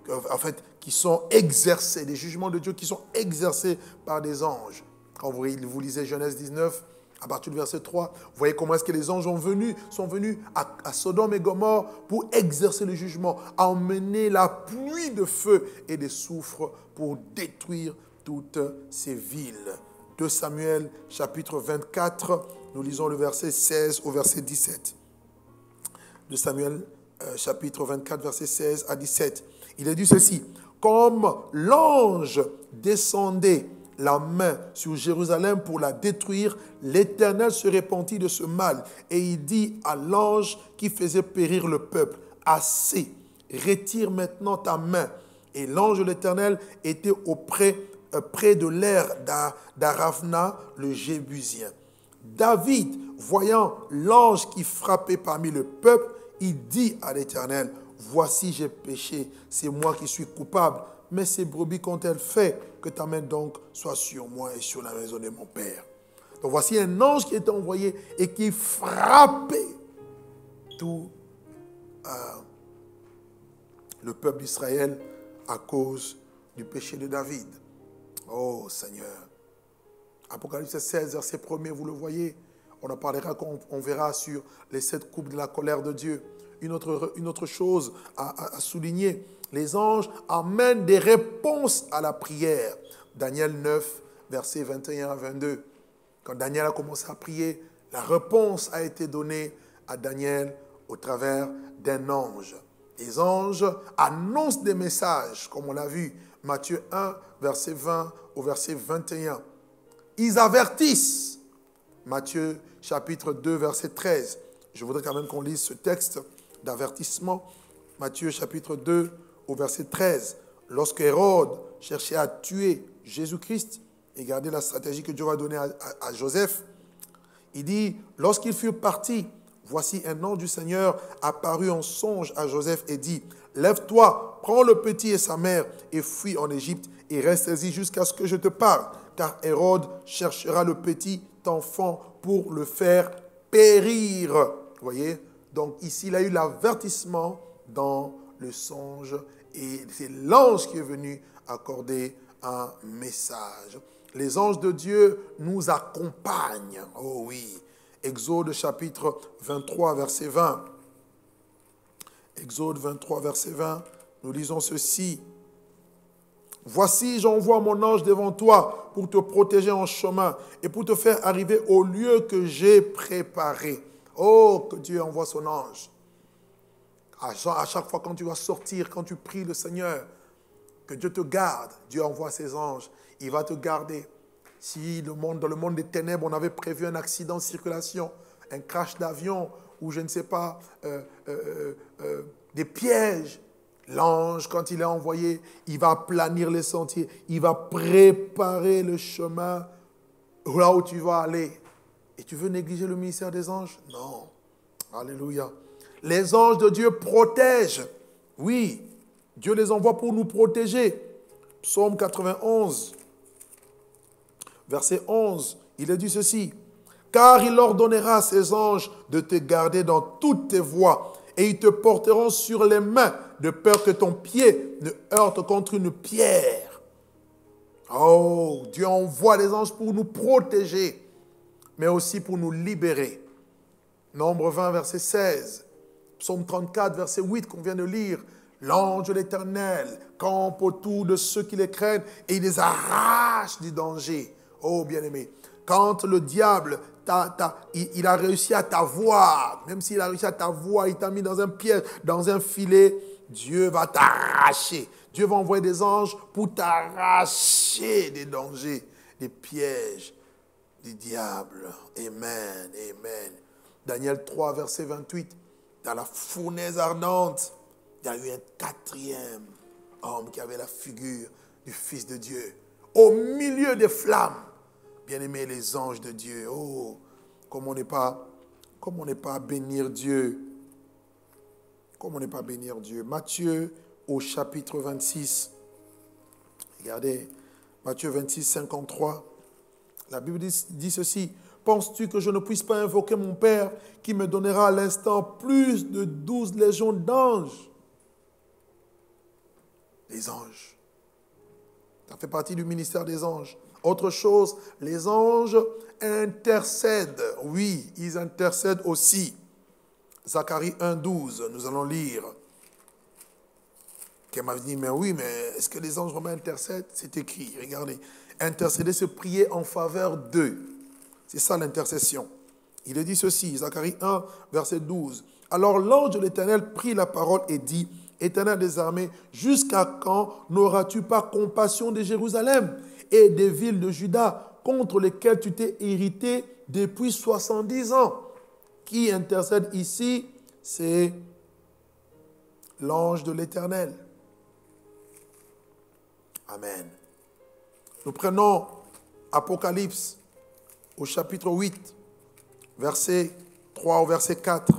euh, en fait, qui sont exercés, des jugements de Dieu qui sont exercés par des anges. Quand vous, vous lisez Genèse 19, à partir du verset 3, vous voyez comment est-ce que les anges sont venus à, à, Sodome et Gomorre pour exercer le jugement, emmener la pluie de feu et de soufre pour détruire toutes ces villes. 2 Samuel chapitre 24, nous lisons le verset 16 au verset 17. 2 Samuel euh, chapitre 24, verset 16 à 17. Il est dit ceci, comme l'ange descendait la main sur Jérusalem pour la détruire, l'Éternel se répandit de ce mal. Et il dit à l'ange qui faisait périr le peuple, assez, retire maintenant ta main. Et l'ange de l'Éternel était auprès, euh, près de l'air d'Aravna, le Jébusien. David, voyant l'ange qui frappait parmi le peuple, il dit à l'Éternel, voici j'ai péché, c'est moi qui suis coupable mais ces brebis qu'ont-elles fait Que ta main donc soit sur moi et sur la maison de mon Père? Donc voici un ange qui est envoyé et qui frappait tout euh, le peuple d'Israël à cause du péché de David. Oh Seigneur. Apocalypse 16, verset 1 vous le voyez. On en parlera quand on verra sur les sept coupes de la colère de Dieu. Une autre, chose à souligner, les anges amènent des réponses à la prière. Daniel 9, versets 21 à 22. Quand Daniel a commencé à prier, la réponse a été donnée à Daniel au travers d'un ange. Les anges annoncent des messages, comme on l'a vu, Matthieu 1, verset 20 au verset 21. Ils avertissent, Matthieu chapitre 2, verset 13. Je voudrais quand même qu'on lise ce texte d'avertissement. Matthieu chapitre 2, au verset 13, lorsque Hérode cherchait à tuer Jésus-Christ, et regardez la stratégie que Dieu va donner à, Joseph, il dit, lorsqu'il fut parti, voici un ange du Seigneur apparut en songe à Joseph et dit, lève-toi, prends le petit et sa mère et fuis en Égypte et reste-y jusqu'à ce que je te parle, car Hérode cherchera le petit enfant pour le faire périr. Vous voyez? Donc ici, il a eu l'avertissement dans le songe et c'est l'ange qui est venu accorder un message. Les anges de Dieu nous accompagnent. Oh oui. Exode chapitre 23, verset 20. Exode 23, verset 20. Nous lisons ceci. Voici, j'envoie mon ange devant toi pour te protéger en chemin et pour te faire arriver au lieu que j'ai préparé. Oh, que Dieu envoie son ange. À chaque fois quand tu vas sortir, quand tu pries le Seigneur, que Dieu te garde, Dieu envoie ses anges. Il va te garder. Si dans le monde des ténèbres, on avait prévu un accident de circulation, un crash d'avion, ou je ne sais pas, euh, euh, euh, des pièges, l'ange, quand il est envoyé, il va planir les sentiers, il va préparer le chemin là où tu vas aller. Et tu veux négliger le ministère des anges? Non. Alléluia. Les anges de Dieu protègent. Oui, Dieu les envoie pour nous protéger. Psaume 91, verset 11, il est dit ceci. Car il ordonnera à ses anges de te garder dans toutes tes voies et ils te porteront sur les mains de peur que ton pied ne heurte contre une pierre. Oh, Dieu envoie les anges pour nous protéger, mais aussi pour nous libérer. Nombre 20, verset 16. Psaume 34, verset 8 qu'on vient de lire. L'ange de l'Éternel campe autour de ceux qui les craignent et il les arrache du danger. Oh bien-aimé, quand le diable, il, a réussi à t'avoir, même s'il a réussi à t'avoir, il t'a mis dans un piège, dans un filet, Dieu va t'arracher. Dieu va envoyer des anges pour t'arracher des dangers, des pièges du diable. Amen, amen. Daniel 3, verset 28. Dans la fournaise ardente, il y a eu un quatrième homme qui avait la figure du Fils de Dieu. Au milieu des flammes, bien-aimés les anges de Dieu. Oh, comme on n'est pas, comme on n'est pas à bénir Dieu. Comme on n'est pas bénir Dieu. Matthieu au chapitre 26. Regardez, Matthieu 26, 53. La Bible dit, dit ceci. Penses-tu que je ne puisse pas invoquer mon Père qui me donnera à l'instant plus de douze légions d'anges? Les anges. Ça fait partie du ministère des anges. Autre chose, les anges intercèdent. Oui, ils intercèdent aussi. Zacharie 1.12, nous allons lire. Qui m'a dit, mais oui, mais est-ce que les anges vraiment intercèdent? C'est écrit, regardez. Intercéder, se prier en faveur d'eux. C'est ça l'intercession. Il est dit ceci, Zacharie 1, verset 12. Alors l'ange de l'Éternel prit la parole et dit, Éternel des armées, jusqu'à quand n'auras-tu pas compassion de Jérusalem et des villes de Juda contre lesquelles tu t'es irrité depuis 70 ans? Qui intercède ici C'est l'ange de l'Éternel. Amen. Nous prenons Apocalypse au chapitre 8, verset 3 au verset 4.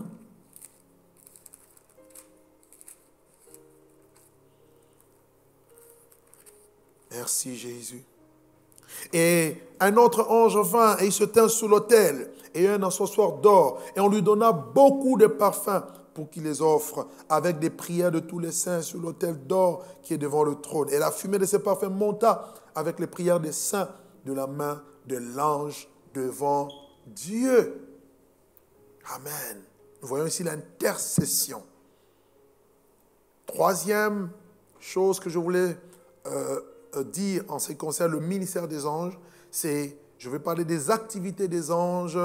Merci Jésus. Et un autre ange vint et il se tint sous l'autel et un encensoir d'or et on lui donna beaucoup de parfums pour qu'il les offre avec des prières de tous les saints sur l'autel d'or qui est devant le trône. Et la fumée de ces parfums monta avec les prières des saints de la main de l'ange devant Dieu. Amen. Nous voyons ici l'intercession. Troisième chose que je voulais euh, euh, dire en ce qui concerne le ministère des anges, c'est, je vais parler des activités des anges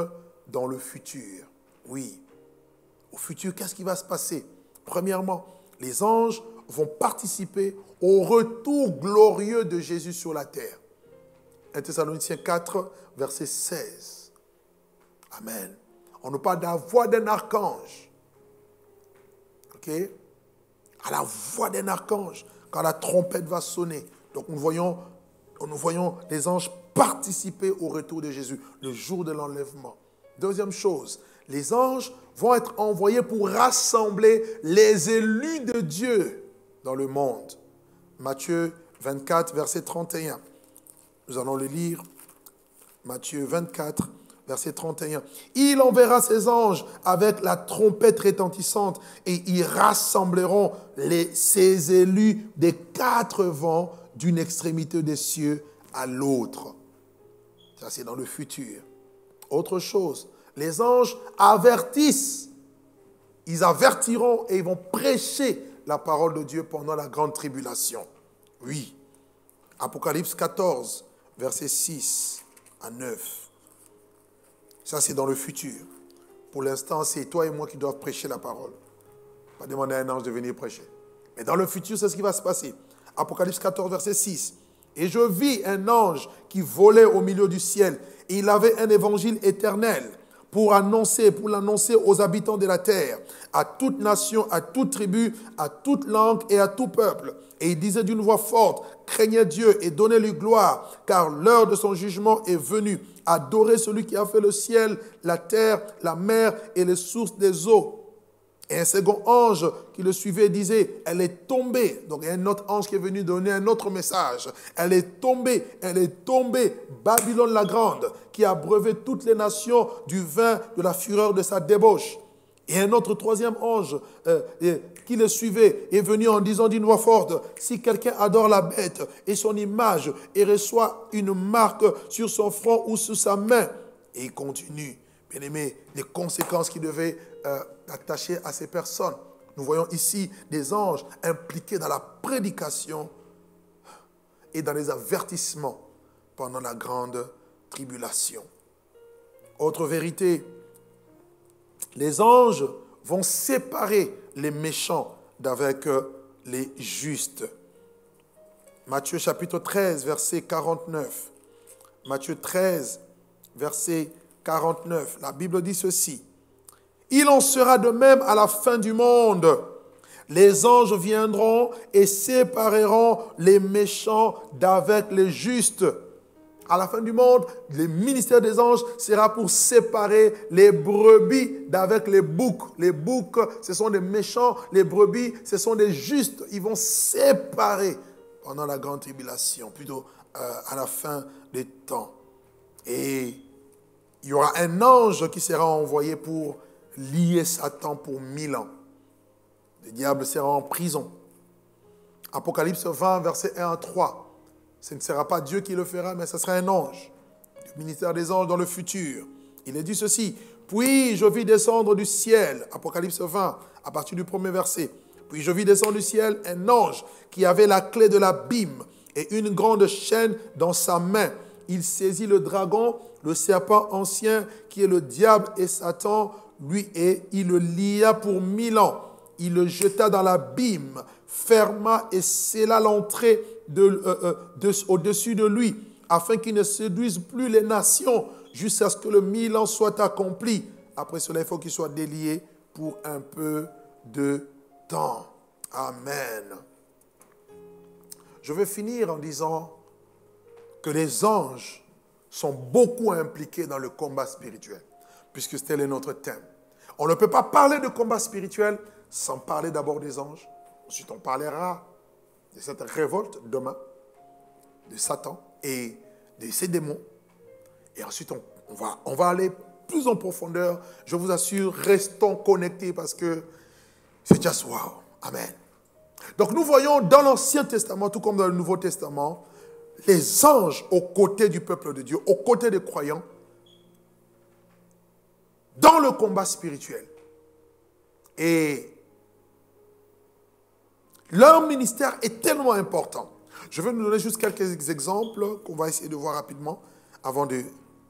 dans le futur. Oui. Au futur, qu'est-ce qui va se passer? Premièrement, les anges vont participer au retour glorieux de Jésus sur la terre. 1 Thessaloniciens 4, verset 16. Amen. On nous parle de la voix d'un archange. OK? À la voix d'un archange, quand la trompette va sonner. Donc nous voyons, nous voyons les anges participer au retour de Jésus, le jour de l'enlèvement. Deuxième chose, les anges vont être envoyés pour rassembler les élus de Dieu dans le monde. Matthieu 24, verset 31. Nous allons le lire. Matthieu 24, verset 31. Il enverra ses anges avec la trompette retentissante et ils rassembleront les, ses élus des quatre vents d'une extrémité des cieux à l'autre. Ça, c'est dans le futur. Autre chose, les anges avertissent. Ils avertiront et ils vont prêcher la parole de Dieu pendant la grande tribulation. Oui. Apocalypse 14, verset 6 à 9. Ça, c'est dans le futur. Pour l'instant, c'est toi et moi qui doivent prêcher la parole. Pas demander à un ange de venir prêcher. Mais dans le futur, c'est ce qui va se passer. Apocalypse 14, verset 6. Et je vis un ange qui volait au milieu du ciel. Il avait un évangile éternel pour annoncer, pour l'annoncer aux habitants de la terre, à toute nation, à toute tribu, à toute langue et à tout peuple. Et il disait d'une voix forte, craignez Dieu et donnez-lui gloire, car l'heure de son jugement est venue. Adorez celui qui a fait le ciel, la terre, la mer et les sources des eaux. Et un second ange qui le suivait disait, elle est tombée. Donc un autre ange qui est venu donner un autre message. Elle est tombée, elle est tombée, Babylone la grande, qui a brevé toutes les nations du vin de la fureur de sa débauche. Et un autre troisième ange euh, qui le suivait est venu en disant d'une voix forte, si quelqu'un adore la bête et son image et reçoit une marque sur son front ou sur sa main, et il continue, bien aimé, les conséquences qui devaient euh, attacher à ces personnes. Nous voyons ici des anges impliqués dans la prédication et dans les avertissements pendant la grande tribulation. Autre vérité, les anges vont séparer les méchants d'avec les justes. Matthieu chapitre 13, verset 49. Matthieu 13, verset 49. La Bible dit ceci. Il en sera de même à la fin du monde. Les anges viendront et sépareront les méchants d'avec les justes. À la fin du monde, le ministère des anges sera pour séparer les brebis d'avec les boucs. Les boucs, ce sont des méchants. Les brebis, ce sont des justes. Ils vont séparer pendant la grande tribulation, plutôt euh, à la fin des temps. Et il y aura un ange qui sera envoyé pour lier Satan pour mille ans. Le diable sera en prison. Apocalypse 20, verset 1 à 3. Ce ne sera pas Dieu qui le fera, mais ce sera un ange. Le ministère des anges dans le futur. Il est dit ceci. Puis je vis descendre du ciel, Apocalypse 20, à partir du premier verset. Puis je vis descendre du ciel un ange qui avait la clé de l'abîme et une grande chaîne dans sa main. Il saisit le dragon, le serpent ancien qui est le diable et Satan, lui et il le lia pour mille ans. Il le jeta dans l'abîme, ferma et scella l'entrée euh, euh, au-dessus de lui, afin qu'il ne séduise plus les nations jusqu'à ce que le mille ans soit accompli. Après cela, il faut qu'il soit délié pour un peu de temps. Amen. Je vais finir en disant que les anges sont beaucoup impliqués dans le combat spirituel puisque tel est notre thème. On ne peut pas parler de combat spirituel sans parler d'abord des anges. Ensuite, on parlera de cette révolte demain, de Satan et de ses démons. Et ensuite, on, va, on va aller plus en profondeur. Je vous assure, restons connectés parce que c'est just wow. Amen. Donc nous voyons dans l'Ancien Testament, tout comme dans le Nouveau Testament, les anges aux côtés du peuple de Dieu, aux côtés des croyants, dans le combat spirituel. Et leur ministère est tellement important. Je vais nous donner juste quelques exemples qu'on va essayer de voir rapidement avant de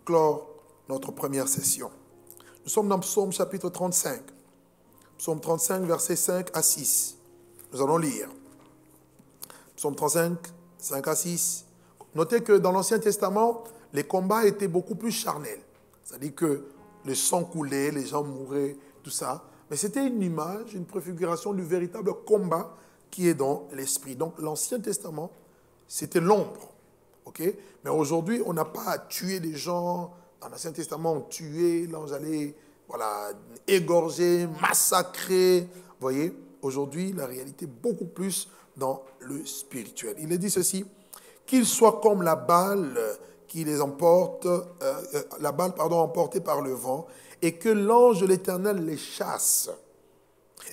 clore notre première session. Nous sommes dans Psaume chapitre 35. Psaume 35, versets 5 à 6. Nous allons lire. Psaume 35, 5 à 6. Notez que dans l'Ancien Testament, les combats étaient beaucoup plus charnels. C'est-à-dire que le sang coulait, les gens mouraient, tout ça. Mais c'était une image, une préfiguration du véritable combat qui est dans l'esprit. Donc l'Ancien Testament, c'était l'ombre. Mais aujourd'hui, on n'a pas à tuer des gens. Dans l'Ancien Testament, on tuait, l'ange allait voilà, égorger, massacrer. Vous voyez, aujourd'hui, la réalité est beaucoup plus dans le spirituel. Il est dit ceci, qu'il soit comme la balle qui les emporte, euh, euh, la balle, pardon, emportée par le vent, et que l'ange de l'Éternel les chasse,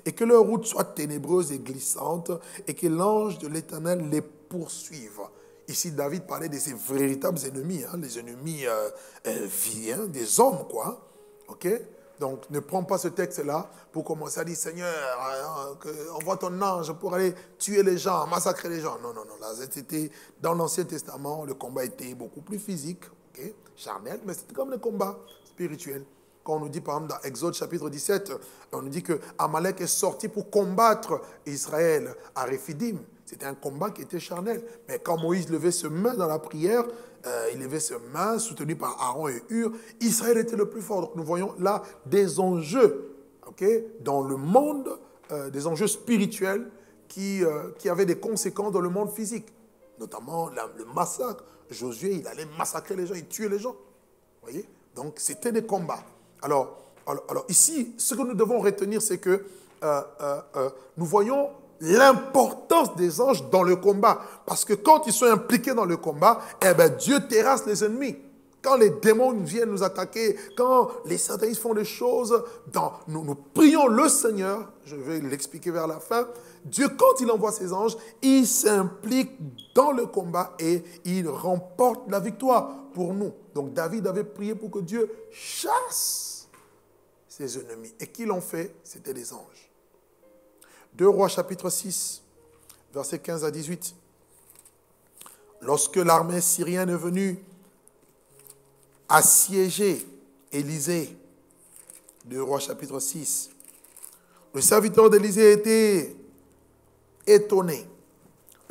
et que leur route soit ténébreuse et glissante, et que l'ange de l'Éternel les poursuive. Ici, David parlait de ses véritables ennemis, hein, les ennemis euh, euh des hommes, quoi. ok? Donc ne prends pas ce texte-là pour commencer à dire Seigneur, envoie ton ange pour aller tuer les gens, massacrer les gens. Non, non, non. Là, c'était dans l'Ancien Testament, le combat était beaucoup plus physique, charnel, mais c'était comme le combat spirituel. Quand on nous dit par exemple dans Exode chapitre 17, on nous dit que Amalek est sorti pour combattre Israël à Rephidim. C'était un combat qui était charnel. Mais quand Moïse levait ses mains dans la prière, euh, il levait ses mains, soutenu par Aaron et Hur, Israël était le plus fort. Donc nous voyons là des enjeux dans le monde, euh, des enjeux spirituels qui, euh, qui avaient des conséquences dans le monde physique. Notamment le massacre. Josué, il allait massacrer les gens, il tuait les gens. voyez? Donc c'était des combats. Alors, alors, ici, ce que nous devons retenir, c'est que nous voyons l'importance des anges dans le combat. Parce que quand ils sont impliqués dans le combat, eh ben Dieu terrasse les ennemis. Quand les démons viennent nous attaquer, quand les satanistes font des choses, nous, nous prions le Seigneur, je vais l'expliquer vers la fin, Dieu, quand il envoie ses anges, il s'implique dans le combat et il remporte la victoire pour nous. Donc David avait prié pour que Dieu chasse ses ennemis. Et qui l'ont fait? C'était des anges. 2 Rois chapitre 6, versets 15 à 18. Lorsque l'armée syrienne est venue assiéger Élysée, 2 Rois chapitre 6, le serviteur d'Élysée était étonné.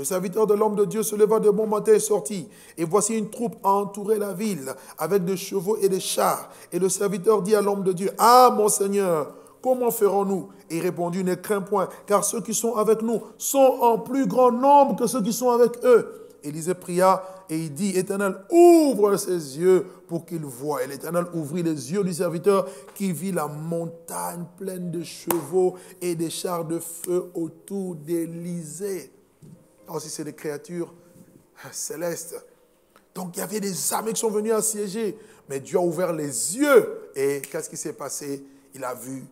Le serviteur de l'homme de Dieu se leva de bon matin et sortit. Et voici une troupe a entouré la ville avec des chevaux et des chars. Et le serviteur dit à l'homme de Dieu, Ah mon Seigneur, Comment ferons-nous? Et répondit, ne crains point, car ceux qui sont avec nous sont en plus grand nombre que ceux qui sont avec eux. Élisée pria et il dit, Éternel, ouvre ses yeux pour qu'il voie. Et l'Éternel ouvrit les yeux du serviteur qui vit la montagne pleine de chevaux et des chars de feu autour d'Élysée. Aussi, c'est des créatures célestes. Donc, il y avait des armées qui sont venues assiéger. Mais Dieu a ouvert les yeux. Et qu'est-ce qui s'est passé? Il a vu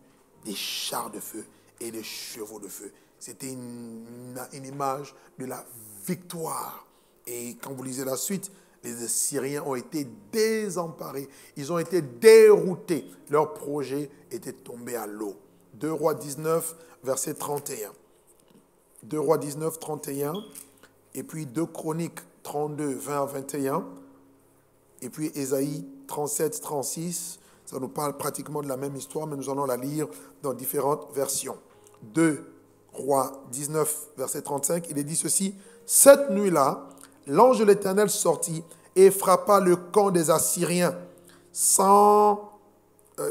chars de feu et des chevaux de feu. C'était une, image de la victoire. Et quand vous lisez la suite, les Syriens ont été désemparés. Ils ont été déroutés. Leur projet était tombé à l'eau. 2 Rois 19, verset 31. 2 Rois 19, 31. Et puis 2 Chroniques 32, 20 à 21. Et puis Ésaïe 37, 36. Ça nous parle pratiquement de la même histoire, mais nous allons la lire dans différentes versions. 2 Rois 19, verset 35, il est dit ceci, Cette nuit-là, l'ange de l'Éternel sortit et frappa le camp des Assyriens. Euh,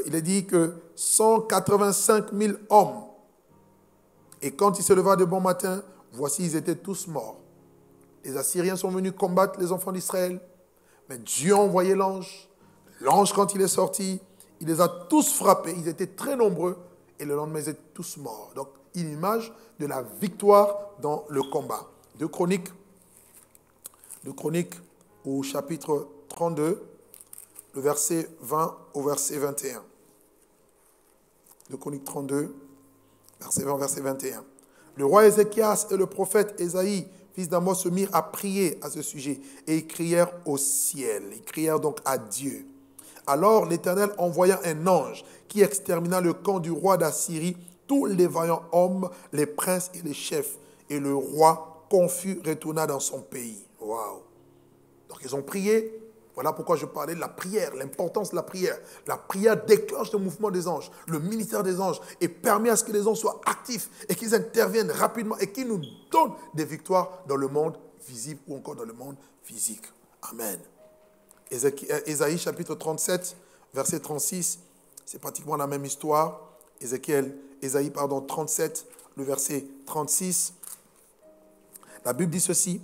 il est dit que 185 000 hommes. Et quand il se leva de bon matin, voici, ils étaient tous morts. Les Assyriens sont venus combattre les enfants d'Israël, mais Dieu a envoyé l'ange. L'ange, quand il est sorti, il les a tous frappés. Ils étaient très nombreux. Et le lendemain, ils étaient tous morts. Donc, une image de la victoire dans le combat. De Chroniques, Chroniques au chapitre 32, le verset 20 au verset 21. De Chroniques 32, verset 20 verset 21. Le roi Ézéchias et le prophète Ésaïe, fils d'Amos, se mirent à prier à ce sujet et ils crièrent au ciel. Ils crièrent donc à Dieu. Alors l'Éternel envoya un ange qui extermina le camp du roi d'Assyrie, tous les vaillants hommes, les princes et les chefs. Et le roi confus retourna dans son pays. Waouh! Donc ils ont prié. Voilà pourquoi je parlais de la prière, l'importance de la prière. La prière déclenche le mouvement des anges, le ministère des anges, et permet à ce que les anges soient actifs et qu'ils interviennent rapidement et qu'ils nous donnent des victoires dans le monde visible ou encore dans le monde physique. Amen. Ésaïe chapitre 37, verset 36, c'est pratiquement la même histoire. Ézéchiel, Ésaïe, pardon, 37, le verset 36. La Bible dit ceci.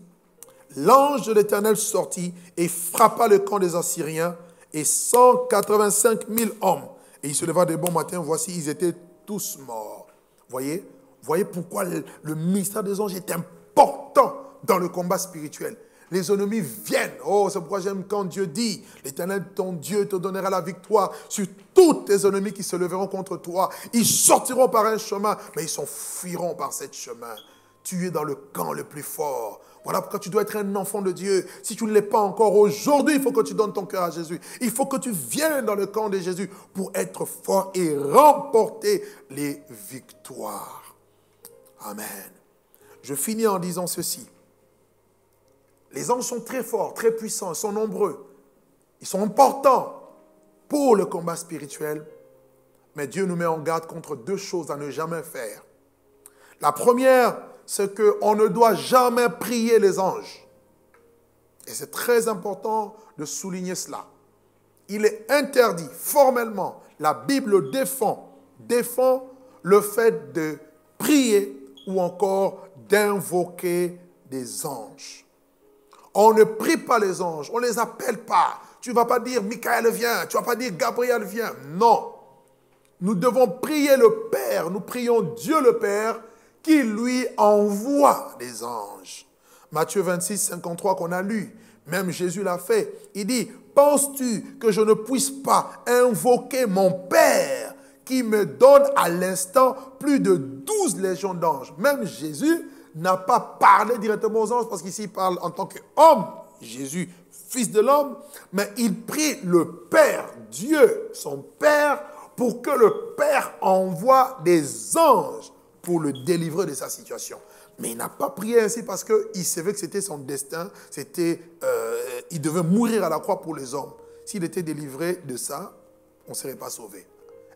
L'ange de l'Éternel sortit et frappa le camp des Assyriens et 185 000 hommes. Et il se leva de bon matin, voici, ils étaient tous morts. Voyez Voyez pourquoi le, le ministère des anges est important dans le combat spirituel. Les ennemis viennent. Oh, c'est pourquoi j'aime quand Dieu dit, l'Éternel, ton Dieu, te donnera la victoire sur tous tes ennemis qui se leveront contre toi. Ils sortiront par un chemin, mais ils s'enfuiront par ce chemin. tu es dans le camp le plus fort. Voilà pourquoi tu dois être un enfant de Dieu. Si tu ne l'es pas encore aujourd'hui, il faut que tu donnes ton cœur à Jésus. Il faut que tu viennes dans le camp de Jésus pour être fort et remporter les victoires. Amen. Je finis en disant ceci. Les anges sont très forts, très puissants, ils sont nombreux. Ils sont importants pour le combat spirituel. Mais Dieu nous met en garde contre deux choses à ne jamais faire. La première, c'est qu'on ne doit jamais prier les anges. Et c'est très important de souligner cela. Il est interdit formellement, la Bible défend, défend le fait de prier ou encore d'invoquer des anges. On ne prie pas les anges, on ne les appelle pas. Tu ne vas pas dire Michael vient, tu ne vas pas dire Gabriel vient. Non. Nous devons prier le Père, nous prions Dieu le Père qui lui envoie des anges. Matthieu 26, 53 qu'on a lu, même Jésus l'a fait. Il dit, penses-tu que je ne puisse pas invoquer mon Père qui me donne à l'instant plus de douze légions d'anges? Même Jésus n'a pas parlé directement aux anges parce qu'ici il parle en tant qu'homme, Jésus, fils de l'homme, mais il prie le Père, Dieu, son Père, pour que le Père envoie des anges pour le délivrer de sa situation. Mais il n'a pas prié ainsi parce qu'il savait que c'était son destin, c'était, euh, il devait mourir à la croix pour les hommes. S'il était délivré de ça, on ne serait pas sauvé.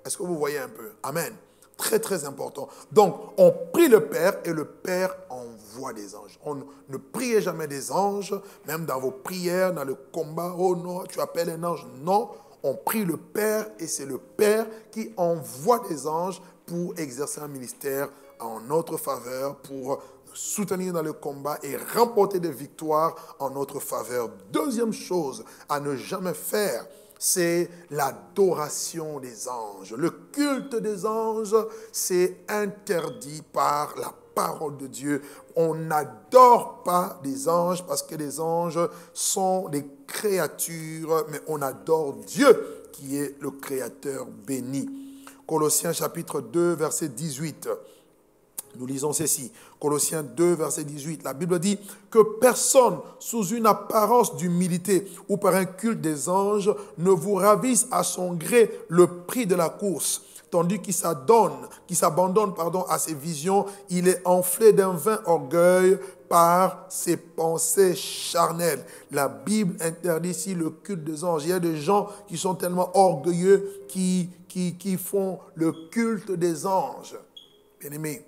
Est-ce que vous voyez un peu? Amen. Très, très important. Donc, on prie le Père et le Père envoie des anges. On ne priez jamais des anges, même dans vos prières, dans le combat. Oh non, tu appelles un ange. Non, on prie le Père et c'est le Père qui envoie des anges pour exercer un ministère en notre faveur, pour soutenir dans le combat et remporter des victoires en notre faveur. Deuxième chose à ne jamais faire, c'est l'adoration des anges. Le culte des anges, c'est interdit par la parole de Dieu. On n'adore pas des anges parce que les anges sont des créatures, mais on adore Dieu qui est le Créateur béni. Colossiens chapitre 2, verset 18. Nous lisons ceci. Colossiens 2, verset 18. La Bible dit que personne, sous une apparence d'humilité ou par un culte des anges, ne vous ravisse à son gré le prix de la course. Tandis qu'il s'adonne, qu'il s'abandonne pardon, à ses visions, il est enflé d'un vain orgueil par ses pensées charnelles. La Bible interdit ici le culte des anges. Il y a des gens qui sont tellement orgueilleux qui, qui, qui font le culte des anges. Bien aimé,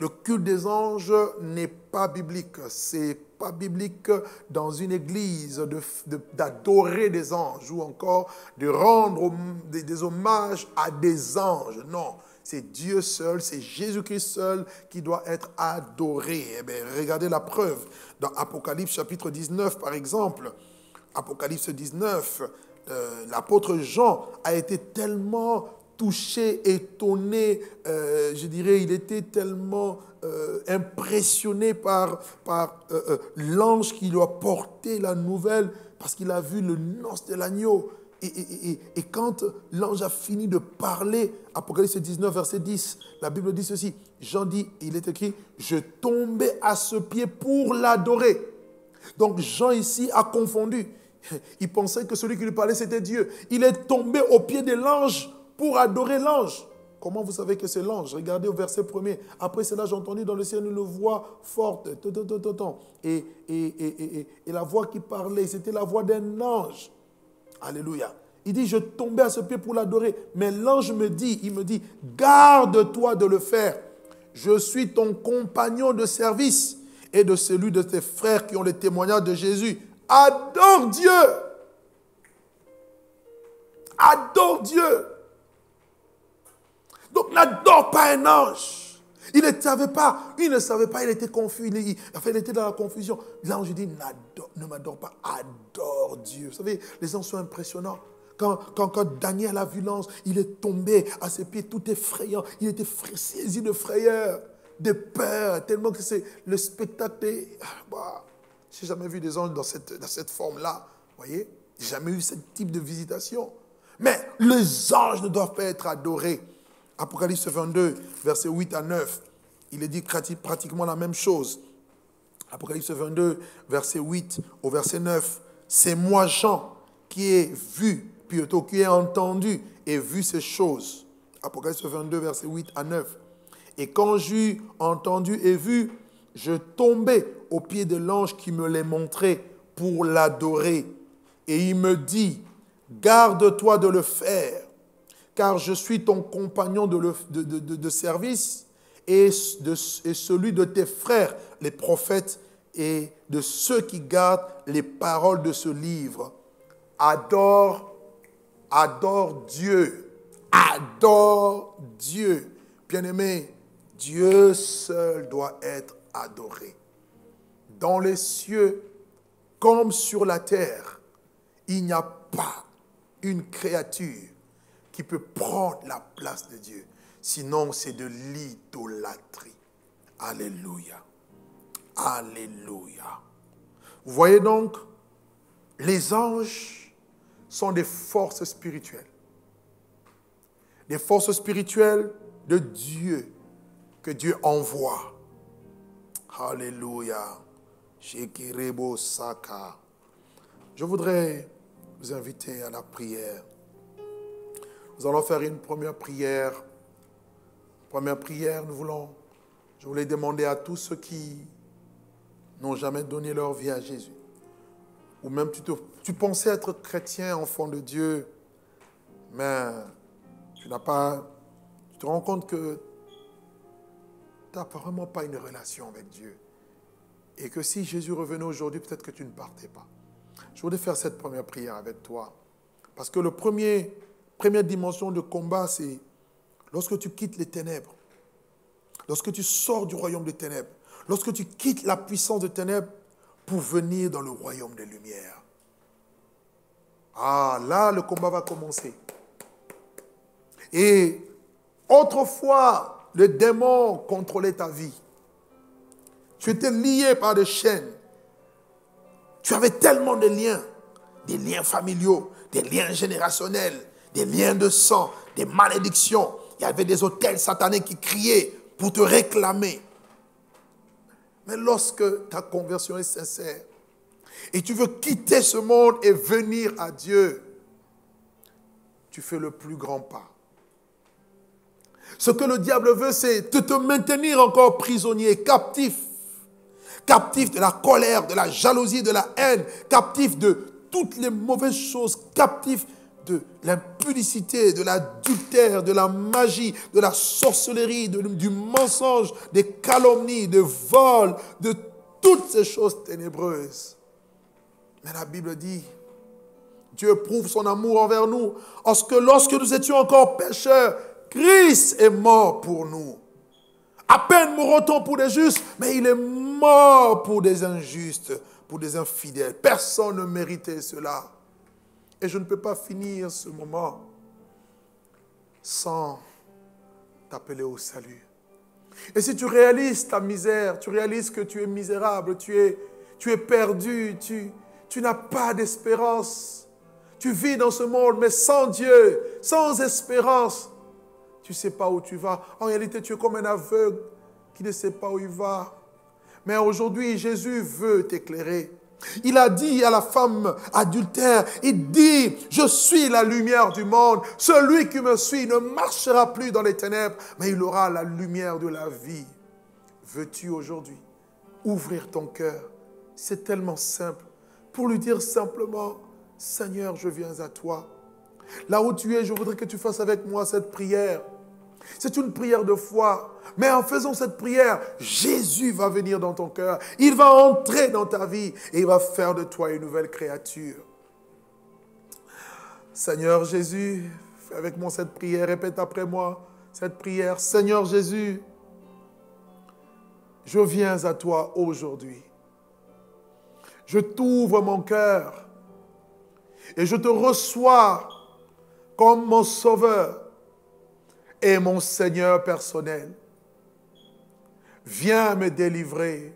le culte des anges n'est pas biblique. C'est pas biblique dans une église d'adorer des anges ou encore de rendre des, hommages à des anges. Non, c'est Dieu seul, c'est Jésus-Christ seul qui doit être adoré. Eh bien, regardez la preuve dans Apocalypse chapitre 19 par exemple. Apocalypse 19, euh, l'apôtre Jean a été tellement touché, étonné, euh, je dirais, il était tellement euh, impressionné par, par l'ange qui lui a porté la nouvelle, parce qu'il a vu le noce de l'agneau. Et, quand l'ange a fini de parler, Apocalypse 19, verset 10, la Bible dit ceci. Jean dit, il est écrit, je tombais à ce pied pour l'adorer. Donc Jean ici a confondu. Il pensait que celui qui lui parlait, c'était Dieu. Il est tombé au pied de l'ange pour adorer l'ange. Comment vous savez que c'est l'ange? Regardez au verset premier. Après cela, j'ai entendu dans le ciel une voix forte. Et, et, et la voix qui parlait, c'était la voix d'un ange. Alléluia. Il dit, je tombais à ce pied pour l'adorer. Mais l'ange me dit, il me dit, garde-toi de le faire. Je suis ton compagnon de service et de celui de tes frères qui ont le témoignage de Jésus. Adore Dieu. Adore Dieu. Donc n'adore pas un ange. Il ne savait pas, il ne savait pas, il était confus, il, enfin, il était dans la confusion. L'ange dit, ne m'adore pas, adore Dieu. Vous savez, les anges sont impressionnants. Quand, Daniel a vu l'ange, il est tombé à ses pieds tout effrayant. Il était saisi de frayeur, de peur, tellement que c'est le spectacle. Ah, bah, Je n'ai jamais vu des anges dans cette, dans cette forme-là. Vous voyez? J'ai jamais eu ce type de visitation. Mais les anges ne doivent pas être adorés. Apocalypse 22, versets 8 à 9. il est dit pratiquement la même chose. Apocalypse 22, verset 8 au verset 9. C'est moi, Jean, qui ai vu, plutôt qui ai entendu et vu ces choses. Apocalypse 22, verset 8 à 9. Et quand j'eus entendu et vu, je tombais au pied de l'ange qui me les montrait pour l'adorer. Et il me dit, garde-toi de le faire, car je suis ton compagnon de, service et, et celui de tes frères, les prophètes, et de ceux qui gardent les paroles de ce livre. Adore, adore Dieu, adore Dieu. Bien-aimé, Dieu seul doit être adoré. Dans les cieux comme sur la terre, il n'y a pas une créature qui peut prendre la place de Dieu. Sinon, c'est de l'idolâtrie. Alléluia. Alléluia. Vous voyez donc, les anges sont des forces spirituelles. Des forces spirituelles de Dieu que Dieu envoie. Alléluia. Je voudrais vous inviter à la prière. Nous allons faire une première prière. Première prière, nous voulons, je voulais demander à tous ceux qui n'ont jamais donné leur vie à Jésus, ou même tu, tu pensais être chrétien, enfant de Dieu, mais tu n'as pas, tu te rends compte que tu n'as vraiment pas une relation avec Dieu. Et que si Jésus revenait aujourd'hui, peut-être que tu ne partais pas. Je voudrais faire cette première prière avec toi. Parce que la premier, première dimension de combat, c'est lorsque tu quittes les ténèbres, lorsque tu sors du royaume des ténèbres, lorsque tu quittes la puissance des ténèbres pour venir dans le royaume des lumières. Ah, là, le combat va commencer. Et autrefois, le démon contrôlait ta vie. Tu étais lié par des chaînes. Tu avais tellement de liens, des liens familiaux, des liens générationnels, des liens de sang, des malédictions. Il y avait des hôtels sataniques qui criaient pour te réclamer. Mais lorsque ta conversion est sincère et tu veux quitter ce monde et venir à Dieu, tu fais le plus grand pas. Ce que le diable veut, c'est de te maintenir encore prisonnier, captif. Captif de la colère, de la jalousie, de la haine, captif de toutes les mauvaises choses, captif de l'impudicité, de l'adultère, de la magie, de la sorcellerie, du mensonge, des calomnies, de vol, de toutes ces choses ténébreuses. Mais la Bible dit, Dieu prouve son amour envers nous, parce que lorsque nous étions encore pécheurs, Christ est mort pour nous. À peine mourra-t-on pour des justes, mais il est mort pour des injustes, pour des infidèles. Personne ne méritait cela. Et je ne peux pas finir ce moment sans t'appeler au salut. Et si tu réalises ta misère, tu réalises que tu es misérable, tu es, tu es perdu, tu, tu n'as pas d'espérance. Tu vis dans ce monde, mais sans Dieu, sans espérance tu ne sais pas où tu vas. En réalité, tu es comme un aveugle qui ne sait pas où il va. Mais aujourd'hui, Jésus veut t'éclairer. Il a dit à la femme adultère, il dit, je suis la lumière du monde. Celui qui me suit ne marchera plus dans les ténèbres, mais il aura la lumière de la vie. Veux-tu aujourd'hui ouvrir ton cœur? C'est tellement simple. Pour lui dire simplement, Seigneur, je viens à toi. Là où tu es, je voudrais que tu fasses avec moi cette prière. C'est une prière de foi. Mais en faisant cette prière, Jésus va venir dans ton cœur. Il va entrer dans ta vie et il va faire de toi une nouvelle créature. Seigneur Jésus, fais avec moi cette prière. Répète après moi cette prière. Seigneur Jésus, je viens à toi aujourd'hui. Je t'ouvre mon cœur et je te reçois comme mon sauveur et mon Seigneur personnel. Viens me délivrer.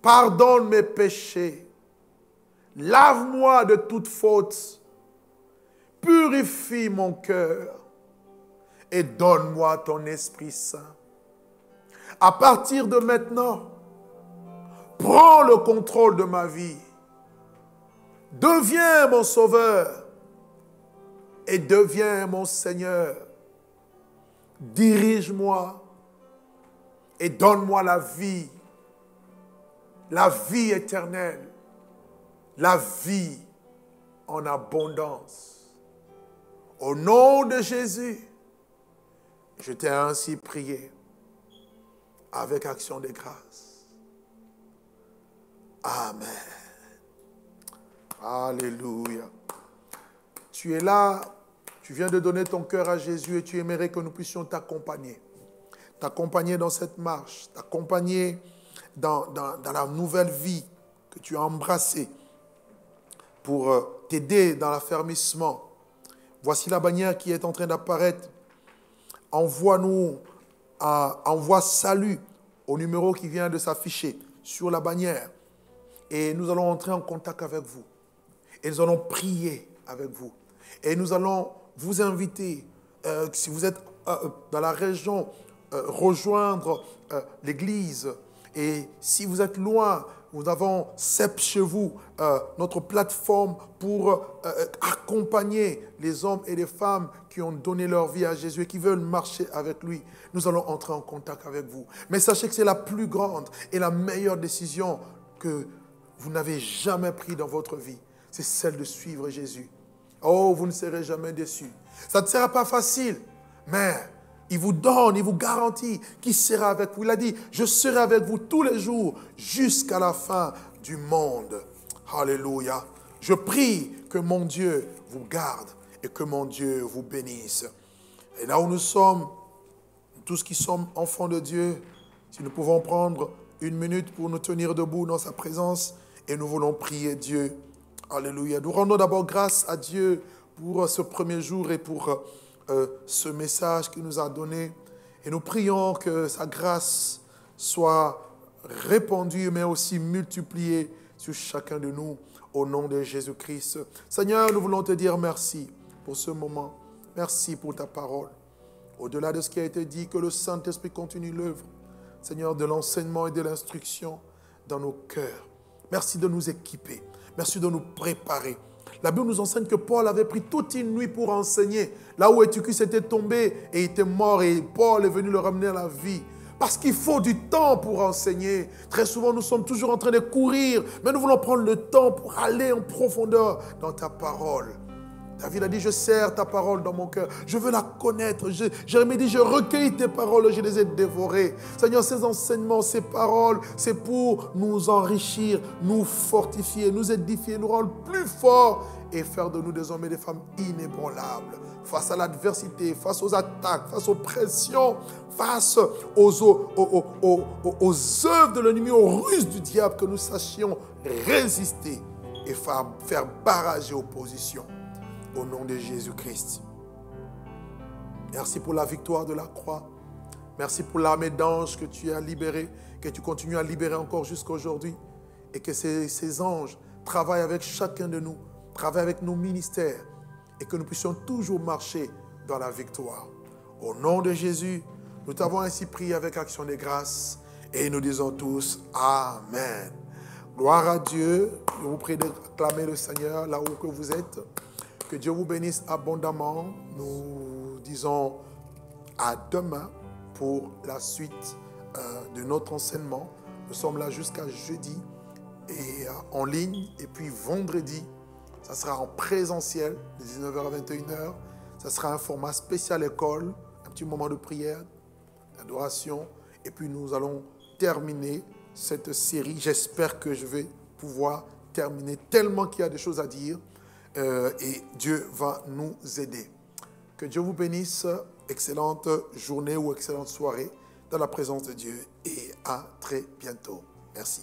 Pardonne mes péchés. Lave-moi de toute faute. Purifie mon cœur et donne-moi ton Esprit Saint. À partir de maintenant, prends le contrôle de ma vie. Deviens mon sauveur et deviens mon Seigneur. Dirige-moi et donne-moi la vie, la vie éternelle, la vie en abondance. Au nom de Jésus, je t'ai ainsi prié avec action de grâce. Amen. Alléluia. Tu es là, tu viens de donner ton cœur à Jésus et tu aimerais que nous puissions t'accompagner. T'accompagner dans cette marche, t'accompagner dans, dans, la nouvelle vie que tu as embrassée pour euh, t'aider dans l'affermissement. Voici la bannière qui est en train d'apparaître. Envoie-nous, envoie salut au numéro qui vient de s'afficher sur la bannière. Et nous allons entrer en contact avec vous. Et nous allons prier avec vous. Et nous allons vous inviter, euh, si vous êtes euh, dans la région, euh, rejoindre l'église. Et si vous êtes loin, nous avons CEP chez vous, notre plateforme pour accompagner les hommes et les femmes qui ont donné leur vie à Jésus et qui veulent marcher avec lui. Nous allons entrer en contact avec vous. Mais sachez que c'est la plus grande et la meilleure décision que vous n'avez jamais prise dans votre vie. C'est celle de suivre Jésus. Oh, vous ne serez jamais déçus. Ça ne sera pas facile, mais il vous donne, il vous garantit qu'il sera avec vous. Il a dit, je serai avec vous tous les jours jusqu'à la fin du monde. Alléluia. Je prie que mon Dieu vous garde et que mon Dieu vous bénisse. Et là où nous sommes, tous qui sommes enfants de Dieu, si nous pouvons prendre une minute pour nous tenir debout dans sa présence et nous voulons prier Dieu Alléluia. Nous rendons d'abord grâce à Dieu pour ce premier jour et pour euh, ce message qu'il nous a donné. Et nous prions que sa grâce soit répandue, mais aussi multipliée sur chacun de nous au nom de Jésus-Christ. Seigneur, nous voulons te dire merci pour ce moment. Merci pour ta parole. Au-delà de ce qui a été dit, que le Saint-Esprit continue l'œuvre, Seigneur, de l'enseignement et de l'instruction dans nos cœurs. Merci de nous équiper. Merci de nous préparer. La Bible nous enseigne que Paul avait pris toute une nuit pour enseigner. Là où Étiquus était tombé et était mort et Paul est venu le ramener à la vie. Parce qu'il faut du temps pour enseigner. Très souvent, nous sommes toujours en train de courir, mais nous voulons prendre le temps pour aller en profondeur dans ta parole. David a dit, je sers ta parole dans mon cœur. Je veux la connaître. Jérémie dit, je recueille tes paroles, je les ai dévorées. Seigneur, ces enseignements, ces paroles, c'est pour nous enrichir, nous fortifier, nous édifier, nous rendre plus forts et faire de nous et des femmes inébranlables. Face à l'adversité, face aux attaques, face aux pressions, face aux, aux œuvres de l'ennemi, aux ruses du diable, que nous sachions résister et faire, faire barrage et opposition au nom de Jésus-Christ. Merci pour la victoire de la croix. Merci pour l'armée d'anges que tu as libérée, que tu continues à libérer encore jusqu'à aujourd'hui. Et que ces, anges travaillent avec chacun de nous, travaillent avec nos ministères. Et que nous puissions toujours marcher dans la victoire. Au nom de Jésus, nous t'avons ainsi prié avec action de grâce. Et nous disons tous Amen. Gloire à Dieu. Je vous prie d'acclamer le Seigneur là où vous êtes. Que Dieu vous bénisse abondamment. Nous disons à demain pour la suite euh, de notre enseignement. Nous sommes là jusqu'à jeudi et euh, en ligne. Et puis vendredi, ça sera en présentiel de 19h à 21h. Ça sera un format spécial école, un petit moment de prière, d'adoration. Et puis nous allons terminer cette série. J'espère que je vais pouvoir terminer tellement qu'il y a des choses à dire. Euh, et Dieu va nous aider. Que Dieu vous bénisse. Excellente journée ou excellente soirée dans la présence de Dieu et à très bientôt. Merci.